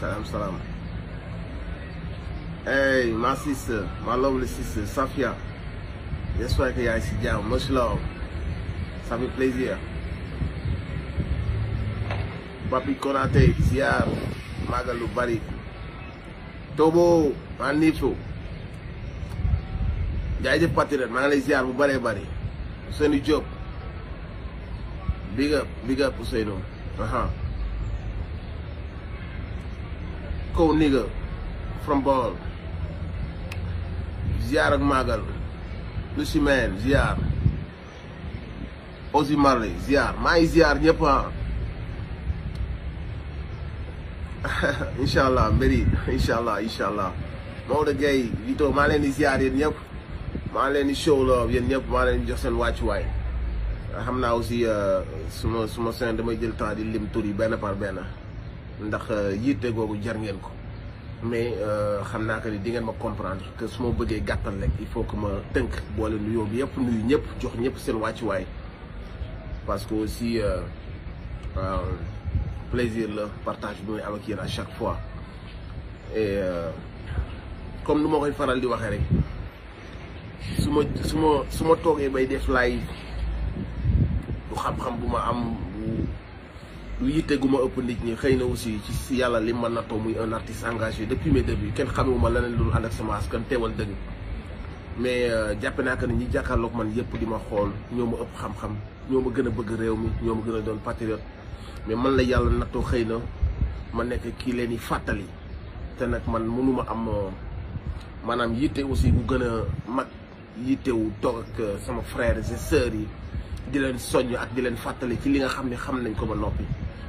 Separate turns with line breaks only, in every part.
Salaam. salam hey my sister my lovely sister Safia. J'espère que yaa ngi si jàmm much love. Ça fait plaisir Papi lu bari Tobo maa niitu jaajëf patriote maa ngi lay ziar bu bëree bëri Ousseynou Diop big up aha kow nigga from ball ziar ak magal. Lucy Man ziar. Ozzy Marley ziar. Maa ngi ziar ñëpp ah. Incha allah mbiri incha allah incha allah Maodo Gueye Vito maa leen di ziar yéen ñëpp. Maa leen di show love yéen ñëpp maa leen di jox seen wàccuwaay. Xam naa aussi suma suma seen damay jël temps di lim tur yi benn par benn. Ndax yitte googu jar ngeen ko. Mais xam naa que di ma comprendre que su ma bëggee rek il faut que ma tënk boole nuyoo bi yëpp nuyu parce que aussi plaisir la partage bi muy à chaque fois. Et comme nu ma koy faral di waxee rek su ma su ma su ma toogee bay def lu yité guma ëpp nit ñi xeyna aussi ci si yalla li ma natto muy un artiste engagé depuis mes débuts kenn xamuma leneen lu and ak sama askan téwal deug mais euh, japp na ka ñi jakarlok man yépp dima xol ñoma ëpp xam xam ñoma gëna bëgg réew mi ñoma gëna doon patriote. Mais man la yalla natto xeyna ma ki fatali té nak man mënuma am euh, manam yité aussi bu gëna mag yité wu tok ak euh, sama frères et sœurs yi di leen soñu ak di fatali ci li nga xamni xam nañ ko ba nopi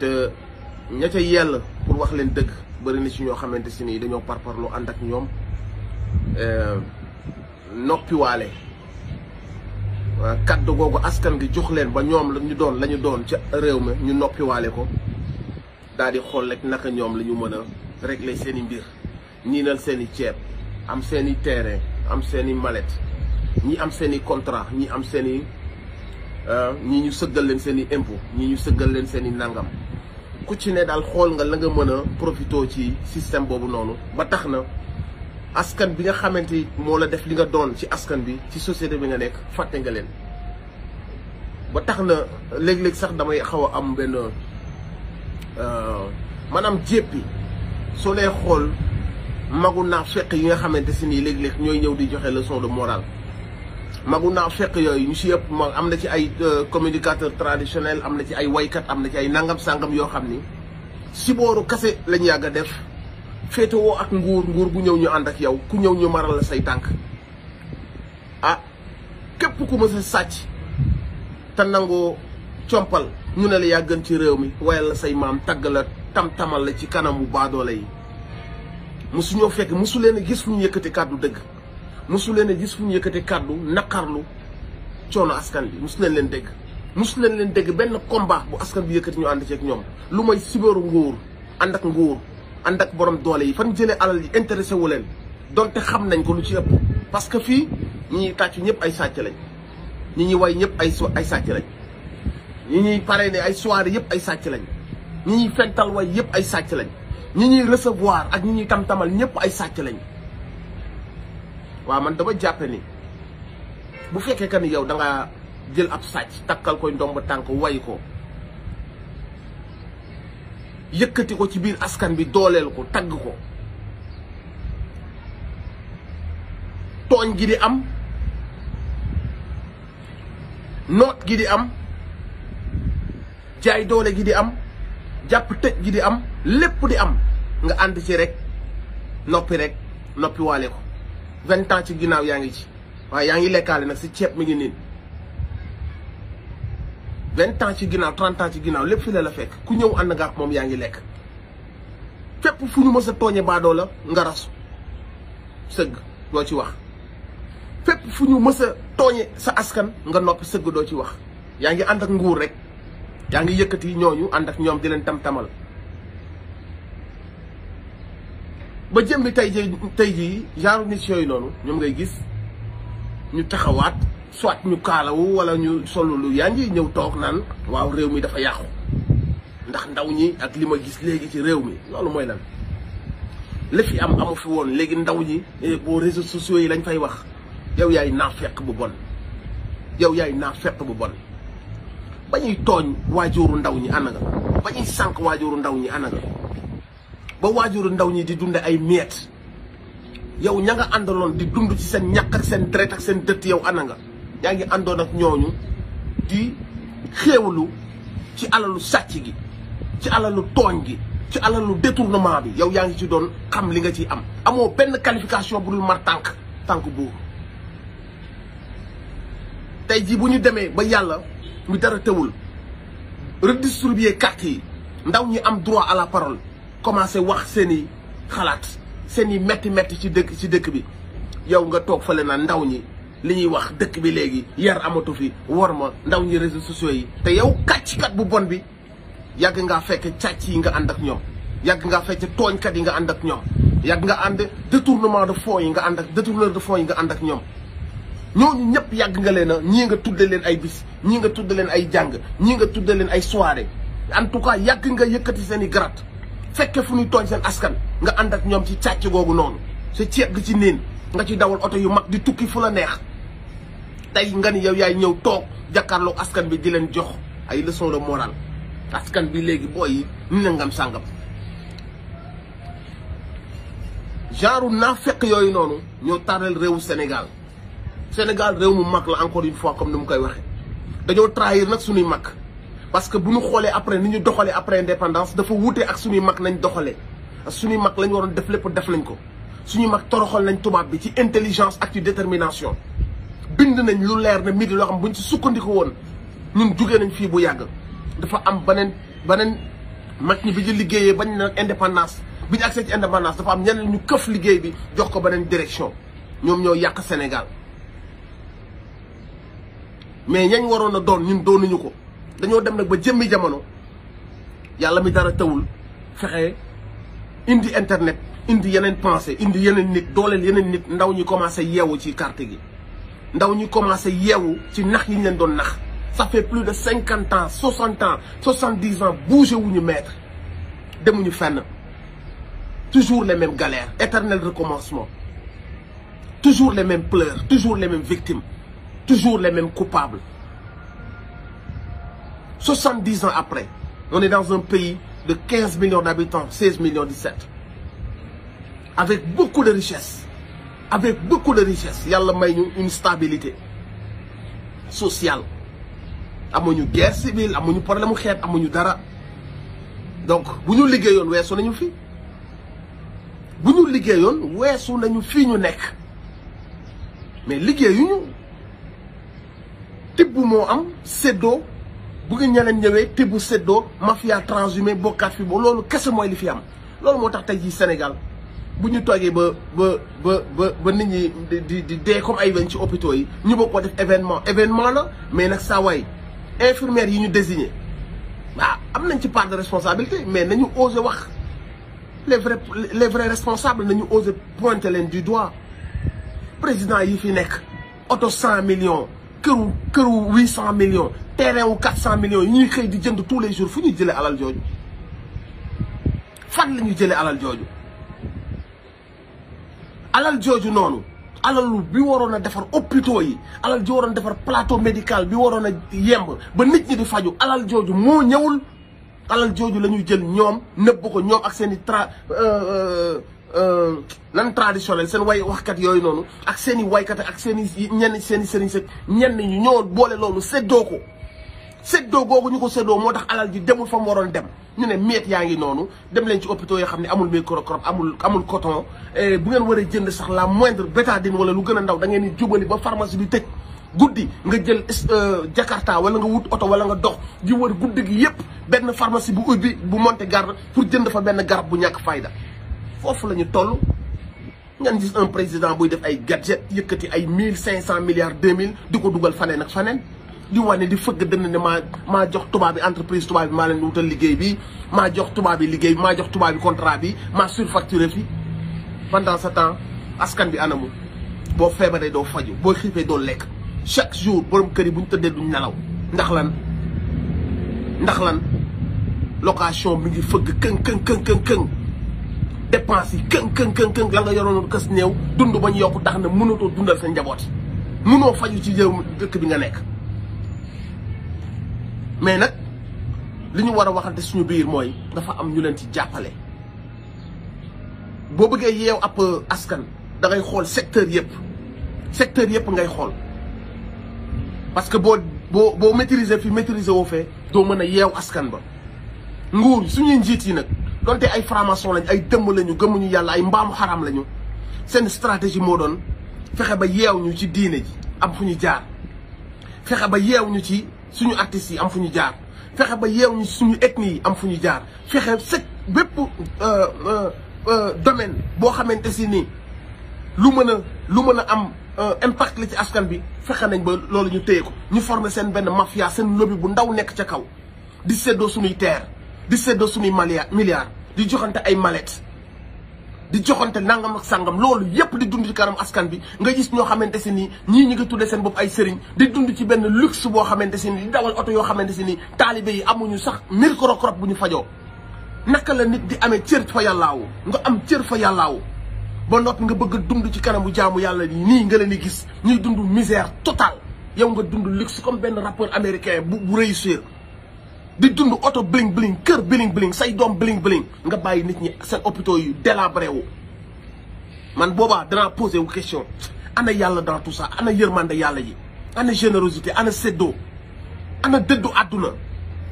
te ña ca pour wax leen dëgg bëri na ci ñoo xamante si nii dañoo parparloo ànd ak ñoom noppiwaale. Kaddu googu askan gi jox leen ba ñoom la ñu doon la doon ca réew mi ñu noppiwaale ko. Daal di xool rek naka ñoom la ñu mën a régler seeni mbir niinal seeni ceeb am seeni terrain am seeni mallette ñi am seeni contrat ñi am seeni ñii ñu sëggal leen seeni impôt ñii ñu sëggal leen seeni nangam. Ku ci ne daal xool nga la nga mën a profité ci système boobu noonu. Ba tax na askan bi nga xamante moo la def li nga doon ci askan bi ci société bi nga nekk fàtte nga leen. Ba tax na léeg-léeg sax damay xaw a am benn maanaam jéppi. Soo lee xool magu naa fekk yi nga xamante si nii léeg-léeg ñooy ñëw di joxe leçon de morale. Magu naa fekk yooyu ñu si yëpp ma am na ci ay communicateur traditionnel am na ci ay waykat am na ci ay nangam sangam yoo xam ni si booru kase lañ yàgg a def. Féetewoo ak nguur nguur bu ñëw ñu ànd ak yow ku ñëw ñu maral la say tànk. Ah képp ku mës sàcc te nangoo compal ñu ne la yaa ci réew mi wayal la say maam tagg la tam-tamal la ci kanamu baadoole yi. Mosu ñoo fekk mosu leen a gis ñu yëkkati kàddu dëgg. Mosu leen a gis fu ñu yëkkati kàddu naqarlu coono askan bi mosu leen leen dégg. Mosu leen leen dégg benn combat bu askan bi yëkkati ñu ànd ceeg ñoom. Lu may sibéeru nguur ànd ak nguur ànd ak borom doole yi. Fan jëlee alal yi intéressé wu leen. Donte xam nañ ko lu ci ëpp. Parce que fii ñi ñuy tàccu ñëpp ay sàcc lañ. Ñi ñuy way ñëpp ay ay sàcc lañ. Ñi ñuy parrainé ay soirée yëpp ay sàcc lañ. Ñi ñuy fental way yëpp ay sàcc lañ. Ñi ñuy recevoir ak ñi ñuy tam-tamal ñëpp ay sàcc lañ. Waaw man dama jàppe ni bu fekkee que ni yow da nga jël ab sàcc takkal koy ndomb tànk way ko yëkkati ko ci biir askan bi dooleel ko tagg ko tooñ gi di am noot gi di am jaay doole gi di am jàpp tëj gi di am lépp di am nga ànd ci rek noppi rek noppi waale ko. Vingt ans ci ginnaaw yaa ngi ci. Waaye yaa ngi lekkaale nag si ceeb mi ngi niin. Vingt ci ginnaaw trente ans ci ginnaaw lépp fi la la fekk. Ku ñëw ànd nga ak moom yaa ngi lekk. Fépp fu ñu mës a tooñe baadoo la nga rasu. Sëgg doo ci wax. Fépp fu ñu mës a tooñe sa askan nga noppi sëgg doo ci wax. Yaa ngi ànd ak nguur rek. Yaa ngi yëkkati ñooñu ànd ak ñoom di leen tam-tamal. Ba jëmbi tey ji tey jii genre nit yooyu noonu ñoom ngay gis ñu taxawaat soit ñu kaalawu wala ñu solu lu yaa ngi ñëw toog naan waaw réew mi dafa yàqu. Ndax ndaw ñi ak li ma gis léegi ci réew mi loolu mooy lan? Li fi am amu fi woon léegi ndaw ñi boo réseaux sociaux yi lañ fay wax yow yaay naa fekk bu bon. Yow yaay naa fekk bu bon. Ba ñuy tooñ waajuru ndaw ñi ana nga ba ñuy sànq waajuru ndaw ñi ana nga. Ba waajuru ndaw ñi di dunde ay miet. Yow ña nga di dund ci seen ñàkk ak seen deret ak seen dëtt yow ana nga? Di xéewlu ci alalu sàcc gi ci alalu tooñ gi ci alalu détournement bi. Yow yaa ci doon xam li nga ciy am. Amoo benn qualification bu dul mar tànk tànk buur. Tey jii bu ñu demee ba yàlla mi dara tëwul redistribuer carte yi. Ndaw ñi am droit à la parole commencé wax seen i xalaat seen i metti metti ci dëkk ci dëkk bi. Yow nga toog fale na ndaw ñi li ñuy wax dëkk bi léegi yar amatu fi war ndaw ñi réseaux sociaux yi. Te yow bu bon bi yàgg ngaa fekk càcc yi nga ànd ak ñoom yàgg ngaa fekk tooñkat yi nga ànd ak ñoom yàgg nga ànd détournement de fonds yi nga ànd ak détourneur de fonds yi nga ànd ak ñoom. Ñooñu ñëpp yàgg nga leen a nga leen ay bis nga leen ay nga leen ay soirée. En tout cas nga garat fekke fu ñuy tooñ seen askan. Nga ànd ak ñoom ci càcc googu noonu. Sa ceeb ci niin nga ci dawal oto yu mag di tukki fu la neex. Tey nga ni yow yaay ñëw toog jàkkaarloog askan bi di leen jox ay leçon de morale. Askan bi léegi booy yi ni na ngam sàngam. Genre naa fekk yooyu noonu ñoo taaral réewu Sénégal. Sénégal réew mu mag la encore une fois comme ni mu koy waxee dañoo trahir nag suñuy mag parce que bu ñu xoolee après ni ñu après indépendance dafa ak nañ doxalee. Ak suñuy mag lañ def def nañ ko. Intelligence ak ci détermination. Bind nañ lu leer na midi xam buñ ci sukkandiku woon ñun nañ bu yàgg. Dafa am ñi bi ñu bañ na indépendance ñu accès ci indépendance dafa am ñeneen ñu liggéey bi jox ko Sénégal. Mais ñañ dañoo dem nag ba jëmmi jamono yàlla mi dara tawul fexe indi internet indi yeneen pensée indi yeneen nit dooleel yeneen nit ndaw ñi commencé yeewu ci carte gi. Ndaw commencé yeewu ci nax yi ñu ça fait plus de cinquante ans soixante ans soixante dix ans bougé wuñu maître. Demuñu fenn. Toujours les mêmes galères éternel recommencement. Toujours les mêmes pleurs toujours les mêmes victimes toujours les mêmes coupables soixante-dix ans après on est dans un pays de quinze millions d'habitants seize millions dix-sept. Avec beaucoup de richesses. Avec beaucoup de richesses. Yàlla may ñu une stabilité sociale. Amuñu guerre civile amuñu problème mu xeet amuñu dara. Donc bu ñu liggéeyoon weesu nañu fii bu ñu liggéeyoon weesu nañu fii ñu nekk. Mais liggéeyuñu. Tibb am bu ngi ñeneen mafia transhumé bokkaat fi ba loolu kese mooy li fi am. loolu moo tax tey jii Sénégal bu ñu toogee ba ba ba ba ba nit comme ay événement. événement mais nag saa désigné ah am nañ de responsabilité mais nañu osé wax. les vrais les vrais responsables nañu osé pointer du doigt. président yi fi nekk oto cent millions këru këru huit cent millions terrain wu quatre millions yi ñuy xëy tous les jours fu ñuy jëlee alal fan la ñuy jëlee alal jooju? Alal jooju noonu alalu bi waroon a hôpitaux alal ji waroon defar plateau médical bi waroon a yemb ba nit ñi di faju alal jooju moo ñëwul. Alal jooju la ñuy jël ñoom nëbb ko ñoom lan traditionnel seen way waxkat yooyu noonu ak seeni waykat ak seeni ñenn seeni sëriñ ñenn ñi ñoo boole loolu séddoo ko. Séddoo googu ñu ko séddoo moo tax alal ji demul fa mu waroon dem. Ñu ne meet yaa ngi noonu dem leen ci hôpitaux yoo xam ne amul microcrope amul amul coton. Bu ngeen waree jënd sax la moindre bétadine wala lu gën a ndaw da ngeen di jubali ba pharmacie bi tëj. Guddi nga jël Jakarta wala nga wut oto wala nga dox di wër guddi gi yépp benn pharmacie bu ubbi bu monte garde pour jënd fa benn garab bu ñàkk fayda. Foofu la ñu toll gis un président buy def ay gadget ay mille cinq cent milliards deux mille ak di wane di fëgg ne jox bi entreprise bi leen wutal liggéey bi. Jox tubaab bi liggéey bi bi bi pendant ce temps askan bi anamu. Faju chaque jour borom kër yi bu ñu tëddee duñ ndax lan? Ndax lan? Location mi ngi dépense yi këng këng këng këng la nga yoroon kës néew dund ba ñu yokk tax na mënatoo dundal sa njaboot mënoo faju ci réew dëkk bi nga nekk. Mais nag li ñu war a waxante suñu biir mooy dafa am ñu leen ci jàppale. Boo bëggee yeew ab askan da xool secteur yëpp secteur yëpp ngay xool. Parce que boo boo boo maîtriser fi maîtriser woo fee doo mën a yeew askan ba. Nguur suñuy njiit yi nag donte ay franc-maçon lañ ay dëmm lañu gëmuñu yàlla ay mbaamu xaram lañu. Seen stratégie moo doon fexe ba yeew ñu ci diine ji am fu ñu jaar. Fexe ba yeew ñu ci suñu artistes yi am fu ñu jaar. Fexe ba yeew ñu suñu ethnie yi am fu ñu jaar. Fexe sec bépp domaine boo xamante si ni lu mën a lu mën a am impact la ci askan bi fexe nañ ba loolu ñu téye ko. Ñu former seen benn mafia seen lobby bu ndaw nekk ca kaw di séddoo suñuy terre di séddoo suñuy milliards. Di joxante ay mallette di joxante nangam ak sàngam loolu yépp di dund ci kanam askan bi. Nga gis ñoo xamante si nii ñii ñi ngi tudde seen bopp ay sëriñ di dund ci benn luxe boo xamante si ni di dawal oto yoo xamante si ni taalibe yi amuñu sax microcrop bu ñu fajoo. Naka la nit di amee cër fa yàllaawu? Nga am cër fa yàllaawu. Ba noppi nga bëgg dund ci kanamu jaamu yàlla nii nii nga leen di gis ñuy dund misère totale. Yow nga dund luxe comme benn rappeur américain bu bu réussir di dund oto bling bling kër bling bling say doom bling bling nga bàyyi nit ñi seen hôpitaux yu délabré wu. Man boobaa danaa posé wu question ana yàlla dans tout ça ana yërmande yàlla yi ana générosité ana séddoo ana dëddu àdduna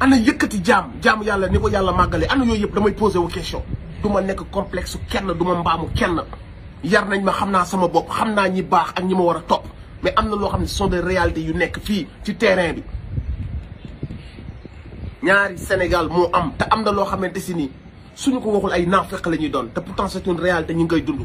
ana yëkkati jaam jaam yàlla ni ko yàlla màggale ana yooyu yëpp damay posé wu question. Du ma nekk complexe kenn du ma mbaamu kenn. Yar nañ ma xam naa sama bopp xam naa ñi baax ak ñi ma war a topp mais am na loo xam ne ce sont des yu nekk fii ci terrain bi. Ñaari Sénégal moo am te am na loo xamante si ni suñu ko waxul ay naafeq la ñuy doon te pourtant c'est une réalité ñu ngi koy dund.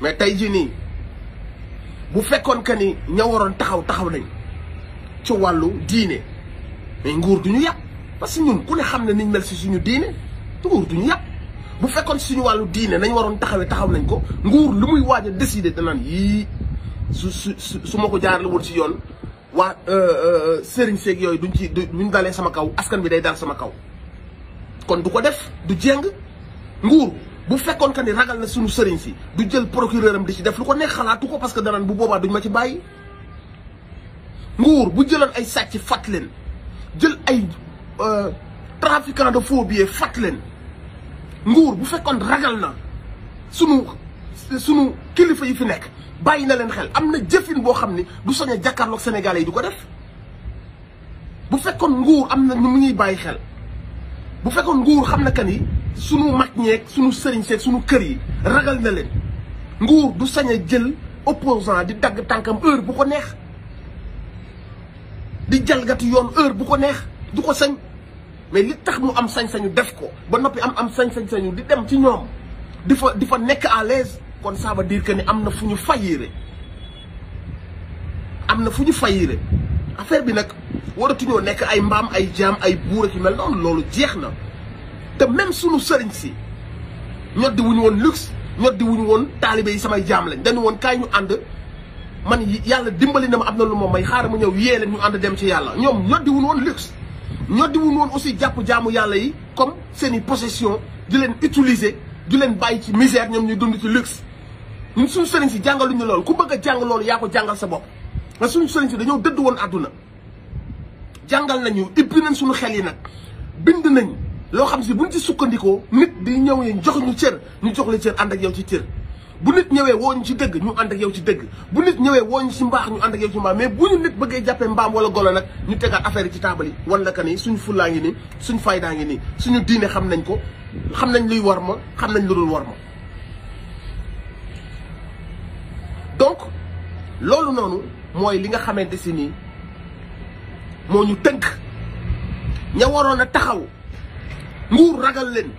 mais tey jii nii bu fekkoon que ni ña waroon taxaw taxaw nañ ci wàllu diine mais nguur du ñu yàpp parce que ñun ku ne niñ mel si suñu diine nguur du yàpp bu fekkoon suñu wàllu diine nañ waroon taxawee taxaw nañ ko nguur lu muy waaj a décider danaan yii su su su ma ko jaarale woon ci yoon waa sëriñ seeg yooyu duñ ci duñ dalee sama kaw askan bi day dal sama kaw. kon du ko def du jéng. Nguur bu fekkoon que ni ragal na suñu sëriñ si du jël procureur am di ci def lu ko neex xalaatu ko parce que danaan bu boobaa duñ ma ci bàyyi. Nguur bu jëloon ay sàcc fat leen jël ay trafiquant de faux billets fat leen. Nguur bu fekkoon ragal na sunu sunu kilifa yi fi nekk bàyyi na leen xel. Am na jëfin boo xam ni du soñ a jàkkaarloog Sénégalais yi du ko def. Bu fekkoon nguur am na ñu mu ñuy bàyyi xel. Bu fekkoon nguur xam na kan ni sunu mag ñeeg sunu sëriñ seeg sunu kër yi ragal na leen. Nguur du sañ jël opposant di dagg tànkam heure bu ko neex. Di jalgati yoon heure bu ko neex. Du ko sañ. Mais li tax mu am sañ-sañu def ko ba noppi am am sañ-sañ-sañu di dem ci ñoom di fa di fa nekk à l'aise kon ça veut dire ni am na fu ñu fayire. am na fu ñu fayire. affaire bi nag waratuñoo nekk ay mbaam ay jaam ay buur yu mel noonu loolu jeex na. te même sunu sëriñ si ñoddi wuñu woon luxe ñoddi wuñu woon taalibe yi samay jaam lañ. dañu woon kaay ñu ànd man yàlla dimbali na ma am na lu ma may xaaral ma ñëw yee leen ñu ànd dem ci yàlla. ñoom ñoddi wuñu woon ñoddi wuñu woon aussi jàpp jaamu yàlla yi comme seeni possession leen utiliser di leen bàyyi ci misère ñoom ñu dund ci luxe. Ñun suñu sëriñ si jàngaluñu loolu. Ku bëgg a jàng loolu yaa ko jàngal sa bopp. Nga suñu sëriñ si dañoo dëdd woon àdduna. Jàngal nañu ibbi nañ suñu xel yi nag. Bind nañ loo xam si buñ ci sukkandikoo nit di ñëw ñu jox ñu cër ñu jox la cër ànd ak yow ci cër. Bu nit ñëwee woo ñu ci dëgg ñu ànd ak yow ci dëgg bu nit ñëwee woo ñu ci mbaax ñu ànd ak yow ci mbaax mais bu ñu nit bëggee jàppee mbaam wala golo nag ñu tegaat affaire yi ci taabal yi wan la que ni suñu fullaa ngi nii suñu faydaa ngi nii suñu diine xam nañ ko xam nañ luy war ma xam nañ lu dul war ma. donc loolu noonu mooy li nga xamante si nii moo ñu tënk ña waroon a taxaw nguur ragal leen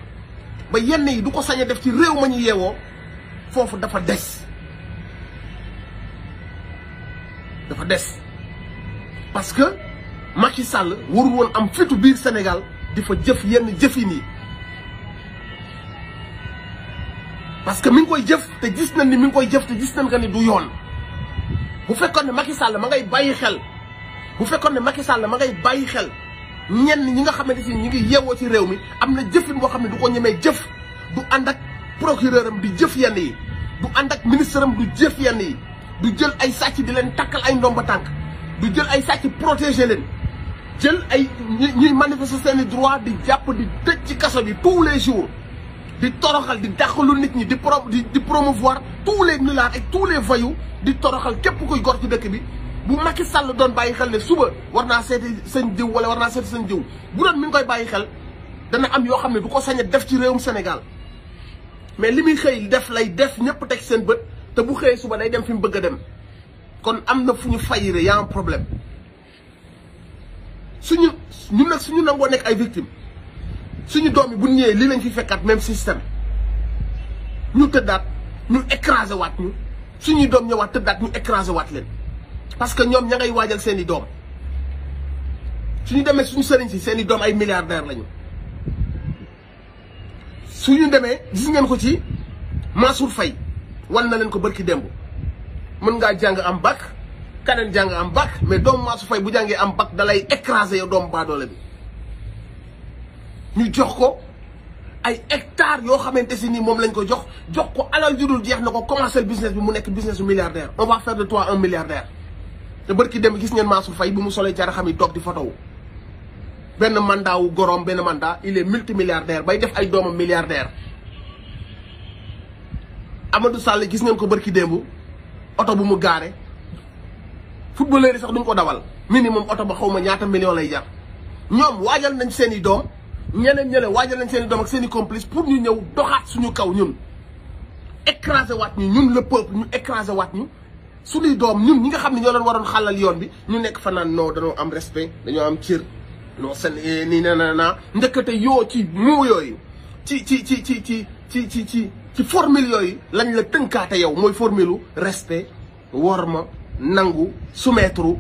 ba yenn yi du ko sañ def ci réew ma ñu yeewoo foofu dafa des. dafa des. parce que Macky Sall warul woon am fitu biir Sénégal di fa jëf yenn jëfin yi parce que mi ngi koy jëf te gis nañ ni mi ngi koy jëf te gis nañ que ni du yoon. bu fekkoon ne Macky Sall ma ngay bàyyi xel. bu fekkoon ne Macky Sall ma ngay bàyyi xel. ñenn ñi nga xamante si ñi ngi yeewoo ci réew mi am na jëfin boo xam ne du ko ñemee jëf. du ànd ak procureur di jëf yenn du ànd ministre am du jëf yenn du jël ay sàcc di leen takkal ay ndomba tànk du jël ay sàcc protéger leen jël ay ñuy manifester seeni droit di jàpp di tëj ci tous les jours di toroxal di dàqalu nit ñi di pro di promouvoir tous les nullards ak tous les voyous di toroxal képp kuy gor ci dëkk bi. Bu Macky Sall doon bàyyi xel ne suba war naa seeti seen jiw wala war naa seeti seen jiw bu doon mi ngi koy bàyyi xel dana am yoo xam ne du ko sañ def ci réewum Sénégal mais li muy xëy def lay def ñëpp teg seen bët te bu xëyee suba day dem fi mu bëgg a dem. Kon am na fu ñu fayre y a un problème. Suñu ñun nag suñu nangoo nekk ay victimes. Suñu doom yi bu ñëwee lii lañ fi fekkaat même système. Ñu tëddaat ñu écrasé waat ñu. Suñuy doom ñëwaat tëddaat ñu écrasé waat leen. Parce que ñoom ña ngay waajal seeni doom. Suñu demee suñu sëriñ si seeni doom ay milliardaires lañu. Suñu demee gis ngeen ko ci Mansour Faye. Wan na leen ko bërki démb. Mën ngaa jàng am bac kaneen jàng am bac mais doomu Mansour Faye bu jàngee am bac dalay écraser doomu baadoole bi. Ñu jox ko ay hectares yoo xamante si nii moom lañ ko jox jox ko alal judul jeex na ko commencer business bi mu nekk business bu milliardaire. On va faire de toi un milliardaire. Te bërki démb gis ngeen Mansour Faye bi mu solee cara toog di photo benn mandat wu goroom benn mandat il est multimilliardaire bay def ay doomam milliardaire. Amadou Sall gis ngeen ko bërki démb oto bu mu gaare. Footballeur yi sax duñ ko dawal minimum oto ba xaw ma ñaata million lay jar. Ñoom waajal nañ seen i doom ñeneen ñeneen waajal nañ seen i doom ak seen complice pour ñu ñëw doxaat suñu kaw ñun. Écrasé waat ñu ñun le peuple ñu écrasé waat ñu. Suñuy doom ñun ñi nga xam ne ñoo doon waroon xàllal yoon bi ñu nekk non am respect dañoo am cër non seen nii na na naa ci muu yooyu. Ci ci ci ci ci ci ci ci ci formule yooyu lañ la tënkaate yow. Formule respect worma nangu soumettre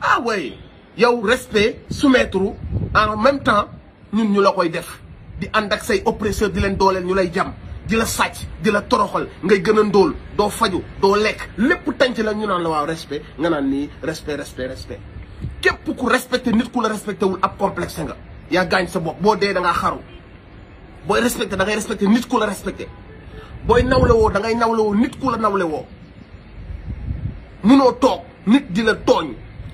ah way yow respect soumettre en même temps ñun ñu la koy def. Di ak say oppresseur di leen dooleel ñu lay jam. Di la sàcc di la toroxal. Ngay gën a faju doo lekk. Lépp tànc la ñu la waaw respect. Nga naan respect respect respect képp ku respecté nit ku la respecté wul ab complexe nga. yaa gaañ sa bopp. boo dee da ngaa xaru. booy respecté da ngay respecté nit ku la respecté. booy nawle woo da ngay nawle woo nit ku la nawle woo. munoo toog nit di la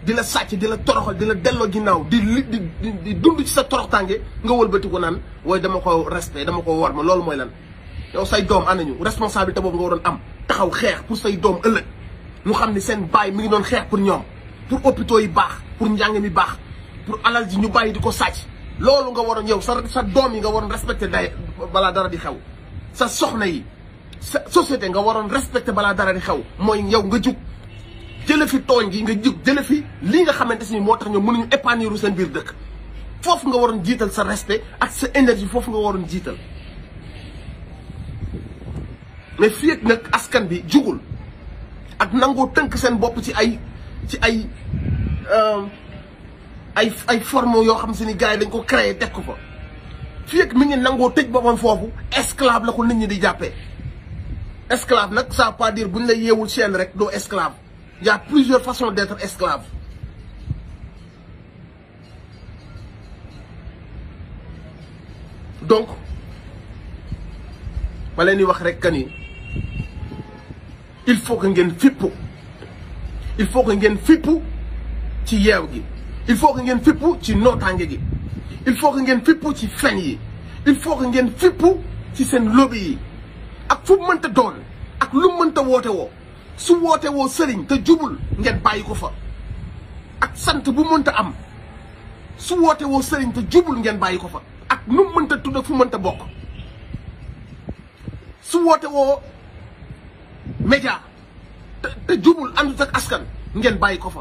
di la sàcc di la toroxal di la delloo ginnaaw di li di di dund ci sa toroxtànge nga wëlbati ko naan waaye dama ko respect dama ko war ma loolu mooy lan. yow say doom ana ñu responsabilité boobu nga waroon am taxaw xeex pour say doom ëllëg. ñu xam ne seen baay mi ngi doon xeex pour ñoom pour hôpitaux yi baax pour njàng mi baax pour alal ji ñu bàyyi di ko sàcc. Loolu nga waroon yow sa sa doom yi nga waroon respecté day balaa dara di xew. Sa soxna yi société nga waroon respecté balaa dara di xew. Mooy yow nga jug jële fi tooñ gi nga jug jële fi lii nga xamante si moo tax ñoom mënuñu épanouir seen biir dëkk. Foofu nga waroon jiital sa respect ak sa énergie nga jiital. Mais fii ak nag askan bi jugul ak nangoo tënk seen bopp ci ay ci ay ay ay forme yoo xam se ni gars yi dañ ko créé teg ko fa. Fii ak mi ngi nangoo tëj boppam foofu esclave la ko nit ñi di jàppee. Esclave nag ça veut pas dire bu ñu la yeewul chaîne rek doo esclave. Y a plusieurs façons d'être esclave. Donc ma leen di wax rek que il faut que ngeen fippu. Il faut que ngeen fippu ci yeew gi. Il faut que ngeen fippu ci nootaange gi. Il faut que ngeen fippu ci fen yi. Il faut que ngeen fippu ci seen lobby yi. Ak fu mënta doon ak lu mënta woote woo. Su woote woo sëriñ te jubul ngeen bàyyi ko fa. Ak sant bu mënta am. Su woote woo sëriñ te jubul ngeen bàyyi ko fa. Ak nu mënta tudd fu mënta bokk. Su woote woo média te jubul àndut ak askan ngeen bàyyi ko fa.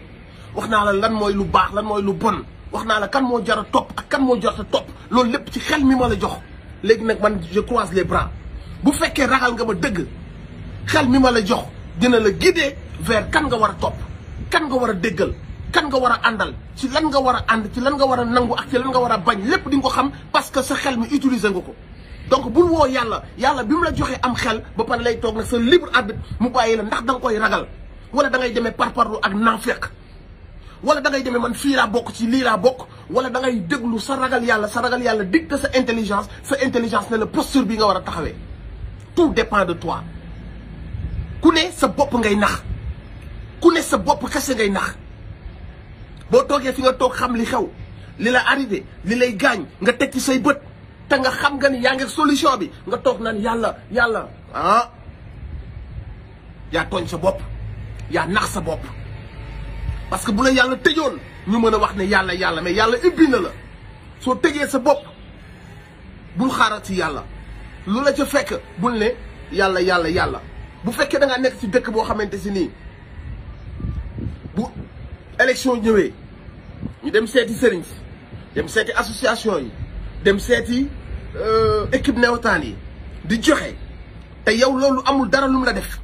wax naa la lan mooy lu baax lan mooy lu bon. Wax naa la kan moo jar a topp ak kan moo jar a topp. Loolu lépp ci xel mi ma la jox. Léegi nag man je croise les bras. Bu fekkee ragal nga ma dëgg xel mi ma la jox dina la guider vers kan nga war a topp kan nga war a déggal kan nga war a àndal ci lan nga war a ànd ci lan nga war a nangu ak ci lan nga war a bañ lépp di nga xam parce que sa xel mi utiliser nga ko. Donc bul woo yàlla yàlla bi mu la joxee am xel ba pare lay toog nag sa libre arbitre mu bàyyi la ndax da nga koy ragal. Wala da ngay demee parparlu ak naafeq wala da ngay demee man fii laa bokk ci lii laa bokk. Wala da ngay déglu sa ragal yàlla sa ragal yàlla dicte sa intelligence sa intelligence ne la posture bi nga war a tout dépend de toi. Ku ne sa bopp ngay nax. Ku ne sa bopp kese ngay nax. Boo toogee fi nga toog xam li xew li la arrivé li lay gaañ nga teg ci say bët te nga xam nga ni yaa ngi solution bi nga toog naan yàlla yàlla ah yaa tooñ sa bopp yaa nax sa bopp parce que bu la yàlla tëjoon ñu mën a wax ne yàlla yàlla mais yàlla ubbi na la. soo tëjee sa bopp bul xaaral ci yàlla. lu la ca fekk bul ne yàlla yàlla yàlla. bu fekkee da ngaa nekk ci dëkk boo xamante si nii bu élection ñëwee ñu dem seeti sëriñ si dem seeti association yi dem seeti équipe néewtaan yi di joxe. te yow loolu amul dara lum la def.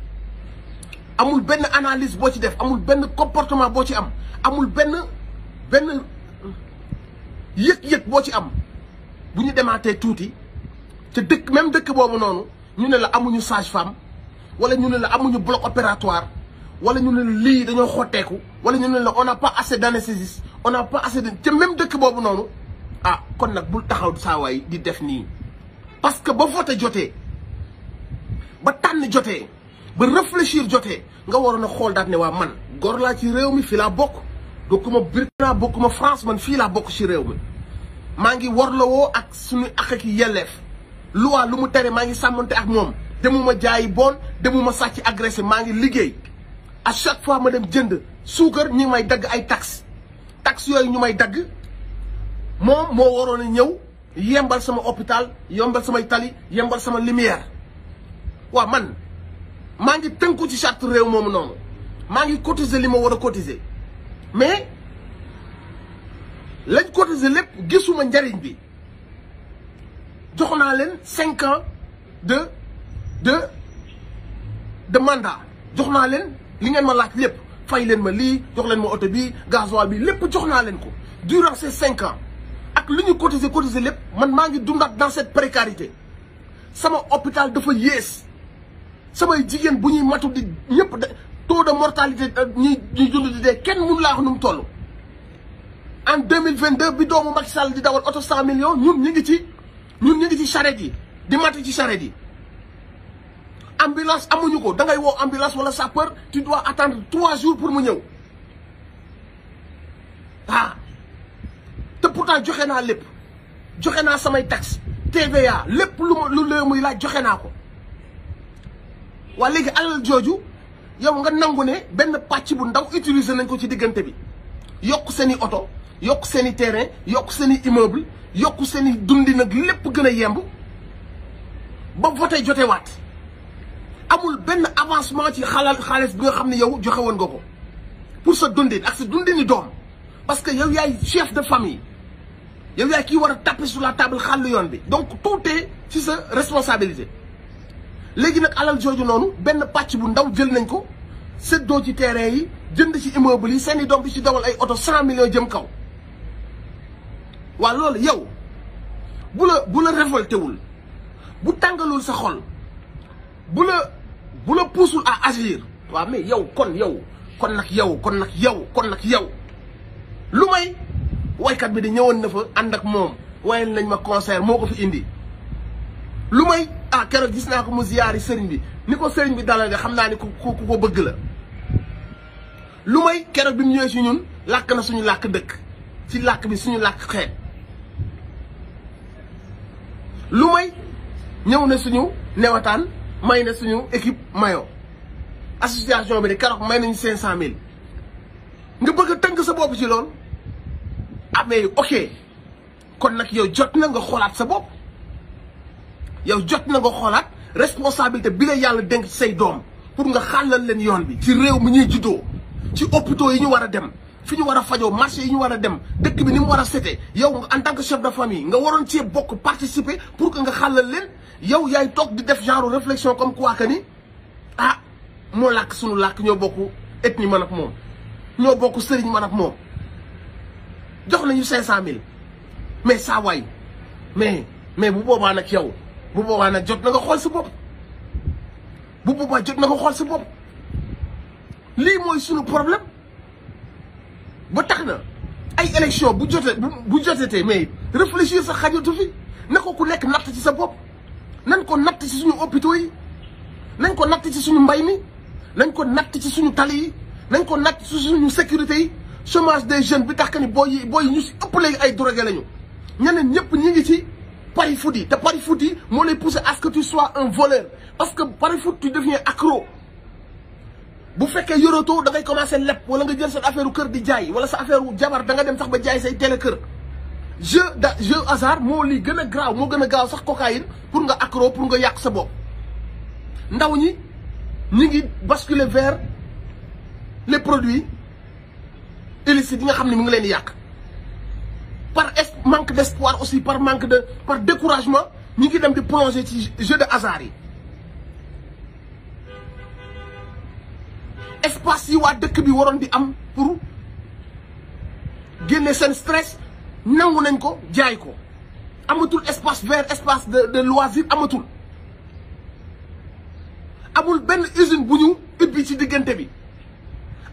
Amul benn analyse boo ci def amul benn comportement boo ci am amul benn benn yëg-yëg boo ci am. Bu ñu demaatee tuuti te dëkk même dëkk boobu noonu ñu ne la amuñu sage-femme wala ñu ne la amuñu bloc opératoire wala ñu ne la lii dañoo xotteeku wala ñu ne la on n'a pas assez d'anesthésistes on n'a pas assez de te même dëkk boobu noonu ah kon nag bul taxaw saa waay di def nii. Parce que ba vote jotee ba tànn jotee ba réfléchir jotee nga waroon a xool daal ne waa man gor laa ci réew mi fii laa bokk bokkuma Burkina bokkuma France man fii laa bokk ci réew mi. Maa ngi warlawoo ak suñu ak ak yelleef. Loi lu mu tere maa ngi sàmmante ak moom. Demuma jaayi boon demuma sàcc agressé maa ngi liggéey. À chaque fois ma dem jënd suukar ñi may dagg ay taxes taxes yooyu ñu may dagg moom moo waroon a ñëw yembal sama hôpital yembal samay tali yembal sama lumière. Waaw man maa ngi ci charte réew moomu noonu. Maa cotiser li ma cotiser. Mais lañ cotiser lépp gisuma njariñ bi. Jox ans de de de mandat. Jox naa leen li ngeen ma laaj lépp. Fay ma jox ma bi durant ces cinq ans ak li ñu cotiser cotiser lépp man maa dans cette précarité. Sama hôpital dafa samay jigéen bu matu di ñëpp de taux de mortalité ñuy ñuy dund di kenn mënu en deux mille vingt deux bi doomu Macky Sall di dawal oto cent millions ñun ñu ngi ci ñun ñu ngi ci charrette di matu ambulance amuñu ko ambulance sapeur tu dois attendre trois jours pour mu ah. Te pourtant samay taxe TVA lu ma lu lee muy laaj ko waa léegi alal jooju yow nga nangu ne benn pàcc bu ndaw utiliser nañ ko ci diggante bi. Yokk seen i oto yokk seen i terrain yokk seen i immeuble yokk seen i dundi nag lépp gën a yemb ba voté jotewaat. Amul benn avancement ci xalal xaalis bi nga xam ne yow joxe woon nga ko pour sa dundin ak sa dundini doom. Parce que yow yaay chef de famille. Yow yaay kii war a taper sur la table xàll yoon bi. Donc tout est ci sa responsabilité léegi nag alal jooju noonu benn pàcc bu ndaw jël nañ ko séddoo ci terrain yi jënd ci immeuble yi seeni doom bi ci dawal ay oto cent millions jëm kaw. Waa loolu yow bu la bu la révolté wul bu tàngalul sa xol bu la bu la puusul à agir waaw mais yow kon yow kon nag yow kon nag yow kon nag yow. Lu may waykat bi di ñëwoon na fa ànd ak moom wayal nañ ma concert moo ko fi indi. Lu may ah keroog gis naa ko mu ziyaari sëriñ bi. Ni ko sëriñ bi dalal nga xam naa ni ku ku ko bëgg la. Lu may keroog bi mu ñëwee si ñun làkk na suñu làkk dëkk. Ci làkk bi suñu làkk xeet. Lu may ñëw na suñu newataan may na suñu équipe mayo. Association bi de keroog may nañu cinq cent mille. Nga bëgg a tënk sa bopp ci loolu? Amee mais ok. Kon nag yow jot na nga xoolaat sa bopp. Yow jot na nga xoolaat responsabilité bi la yàlla dénk say doom pour nga xàllal leen yoon bi. ci réew mi ñuy juddoo ci hôpitaux yi ñu war a dem fi ñu war a fajoo marché yi ñu war a dem dëkk bi ni mu war a sete yow en tant que chef de famille nga waroon cee bokk participer pour que nga xàllal leen yow yaay toog di def genre réflexion comme quoi que ni ah moo làkk sunu làkk ñoo bokk ethnie man ak moom ñoo bokk sëriñ man ak moom. jox nañu cinq cent mille mais saa waay mais mais bu boobaa yow bu boobaa nag jot na nga xool sa bopp. Bu boobaa jot na nga xool sa bopp. Problème. Ba tax na ay élection bu jotee bu jotetee mais réfléchir sa xajatu fi. Na ko ku nekk natt ci sa bopp. Nañ ko natt ci suñu hôpitaux yi. Nañ sécurité chômage des jeunes bi tax que ni booy yi booy yi ñu si ëpp léegi ay drogué lañu. Ñeneen ñëpp ñi pari foot yi te pari foot yi moo lay pousser à ce que tu sois un voleur. Parce que pari foot tu deviens accro. Bu fekkee yorotoo da ngay commencer lepp. Wala nga jël sa affaire kër di jaay. Sa affaire jabar da nga dem sax ba jaay say télé kër. Jeu hasard graaw moo gën cocaïne pour nga accro pour nga yàq sa bopp. Basculer par manque d'espoir aussi par manque de par découragement ñi ngi dem di plonger ci jeu de hasard espace yi waa dëkk bi waroon am pour génne seen stress nangu nañ ko jaay ko. Amatul espace vert espace de de loisir amatul. Amul benn usine bu ñu ubbi ci diggante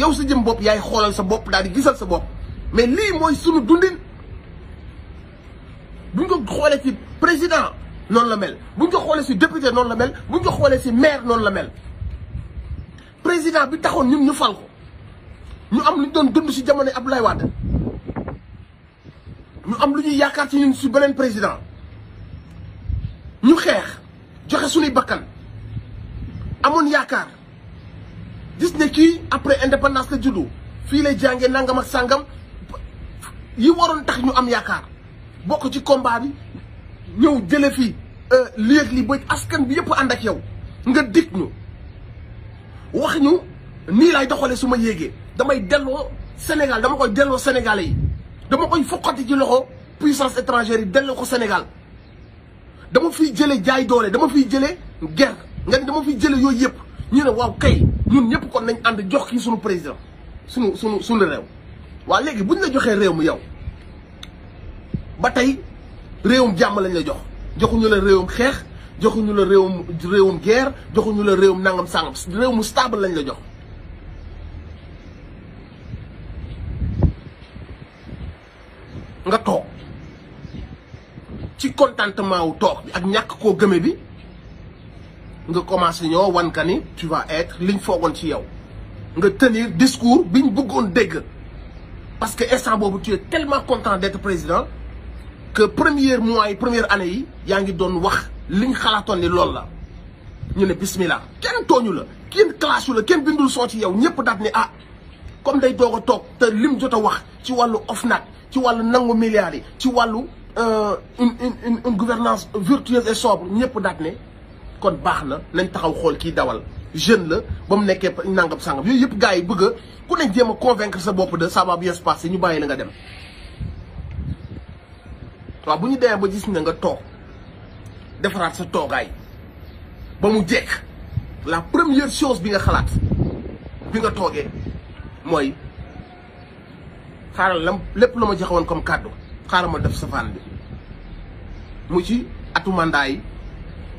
yow sa jëm bopp yaay xoolal sa bopp daal di gisal sa mais lii mooy sunu dundin. Buñ ko xoolee ci président noonu la mel. Buñ ko xoolee ci député noonu la mel. Buñ ko ci maire noonu la mel. Président bi taxoon ñun ñu fal ko. Ñu am lu ñu doon dund ci jamono Abdoulaye Wade. Ñu am lu yaakaar ci ñun ci président. Ñu gis ne kii après indépendance la juddu fii lay jàngee nangam ak sàngam yi waroon tax ñu am yaakaar bokk ci combat bi ñëw jële fii léeg li ba askan bi yëpp ànd ak yow nga dig ñu. Wax ñu nii laay doxalee su ma yéegee. Damay delloo Sénégal dama koy delloo Sénégalais yi. Dama koy foqati ci loxo puissance étrangère yi delloo ko Sénégal. Dama fiy jële jaay doole dama fiy guerre nga ni dama fiy jële yooyu yëpp. Ñu ne waaw kay ñun ñëpp kon nañ ànd jox kii suñu président suñu suñu suñu réew. waa léegi buñ la joxee réew mi yow ba tey réewum jàmm lañ la jox. joxuñu la réewum xeex joxuñu la réewum réewum guerre joxuñu la réewum nangam sangam réew mu stable lañ la jox. nga toog ci contentement wu toog bi ak ñàkk koo gëme bi nga commencé ñoo wan ka tu vas être liñ foogoon ci yow. Nga tenir discours biñ bëggoon dégg. Parce que instant boobu tu es tellement content d'être président que premier mois yi première année yi yaa ngi doon wax liñ xalaatoon ni loolu la. Ñu ne bismillah. Kenn tooñu la. Kenn classe la. Kenn bindul soo ci yow. Ñëpp daat ni ah comme day doog a toog te lim jot a wax ci wàllu OFNAC ci wàllu nangu milliards yi ci wàllu une une une gouvernance vertueuse et sobre ñëpp daat ne kon baax na nañ taxaw xool kii dawal. Jeune la ba mu nekkee nangam sangam. Yooyu yëpp gars yi bëgg ku ne jéem convaincre sa bopp de ça va bien se passer ñu bàyyi la nga dem. waaw bu ñu demee ba gis ne nga toog defaraat sa toogaay ba mu la première chose bi nga xalaat bi nga toogee mooy xaaral lam lépp lu ma comme kàddu xaaral ma def safaan bi. Mu ci atu mandat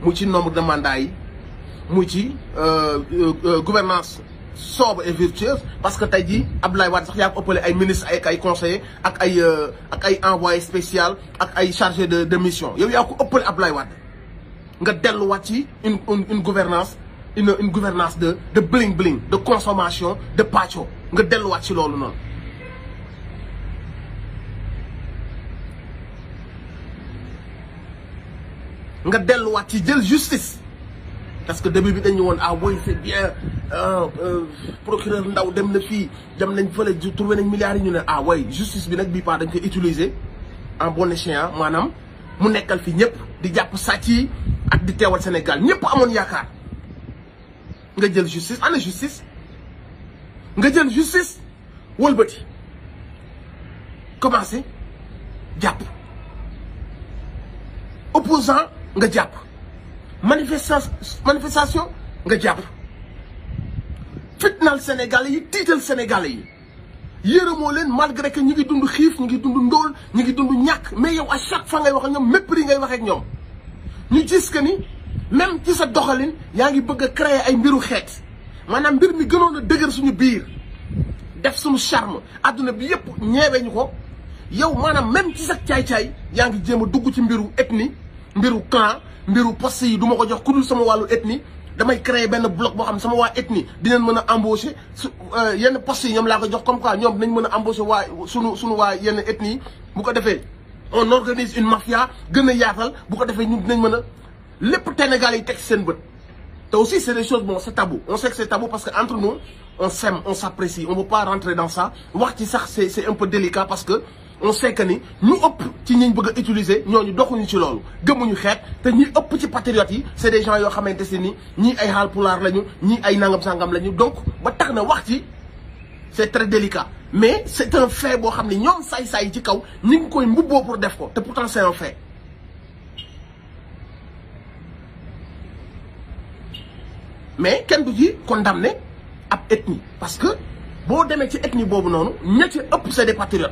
mu ci nombre de mandat yi mu ci gouvernance sobre et vertueuse parce que tey jii Abdoulaye Wade sax yaa ko ëppale ay ministre ay ay conseillers ak ay ak envoyé spécial ak ay chargé de de mission. Yow yaa ko ëppale Abdoulaye Wade. Nga delluwaat ci une une gouvernance une une gouvernance de bling bling de consommation de pàcco nga delluwaat ci loolu noonu. Nga delluwaat ci jël justice. Parce que début bi dañu woon ah oui c'est bien procureur ndaw dem na fii dem nañ fële trouvé nañ milliards yi ñu ne ah oui justice bi nag bii pas dañ koy utiliser en bon escient maanaam mu nekkal fi ñëpp di jàpp sàcc yi ak di teewal Sénégal. Ñëpp amoon yaakaar. Nga jël justice ana justice? Nga jël justice wëlbati. Commencé jàpp. Opposant nga jàpp. Manifestation nga jàpp. Fitnaal Sénégalais yi tiital Sénégalais yi. Yërëmoo leen malgré que ñu ngi dund xiif ñu ngi dund ndóol ñu ngi dund ñàkk. Mais yow à chaque fois ngay wax ak ñoom mépris ngay wax ak ñoom. Ñu gis que ni même ci sa doxalin yaa ngi bëgg a créer ay mbiru xeet. Maanaam mbir mi gënoon a dëgër suñu biir. Def suñu charme. Àdduna bi yëpp ñeewee ñu ko. Yow maanaam même ci sa caay-caay yaa ngi jéem a dugg ci mbiru ethnie. Mbiru clan mbiru poste on organise une mafia gën yaatal bu ko ñun dinañ a aussi c'est des choses bon c'est tabou. On sait que c'est tabou parce que entre nous on s'aime on s'apprécie. On veut pas rentrer dans ça. Wax c'est un peu délicat parce que on sait que ni ñu ëpp ci ñiñ bëgg a utiliser ñooñu doxuñu ñi patriotes c'est des gens yoo xamante si ni ñii ay Haalpulaar lañu sangam donc na c'est très délicat. Mais c'est un fait boo ne ñoom saay-saay ñi pour pourtant c'est un fait. Mais kenn du ci condamné ab ethnie. Parce que boo demee ci ethnie boobu noonu patriotes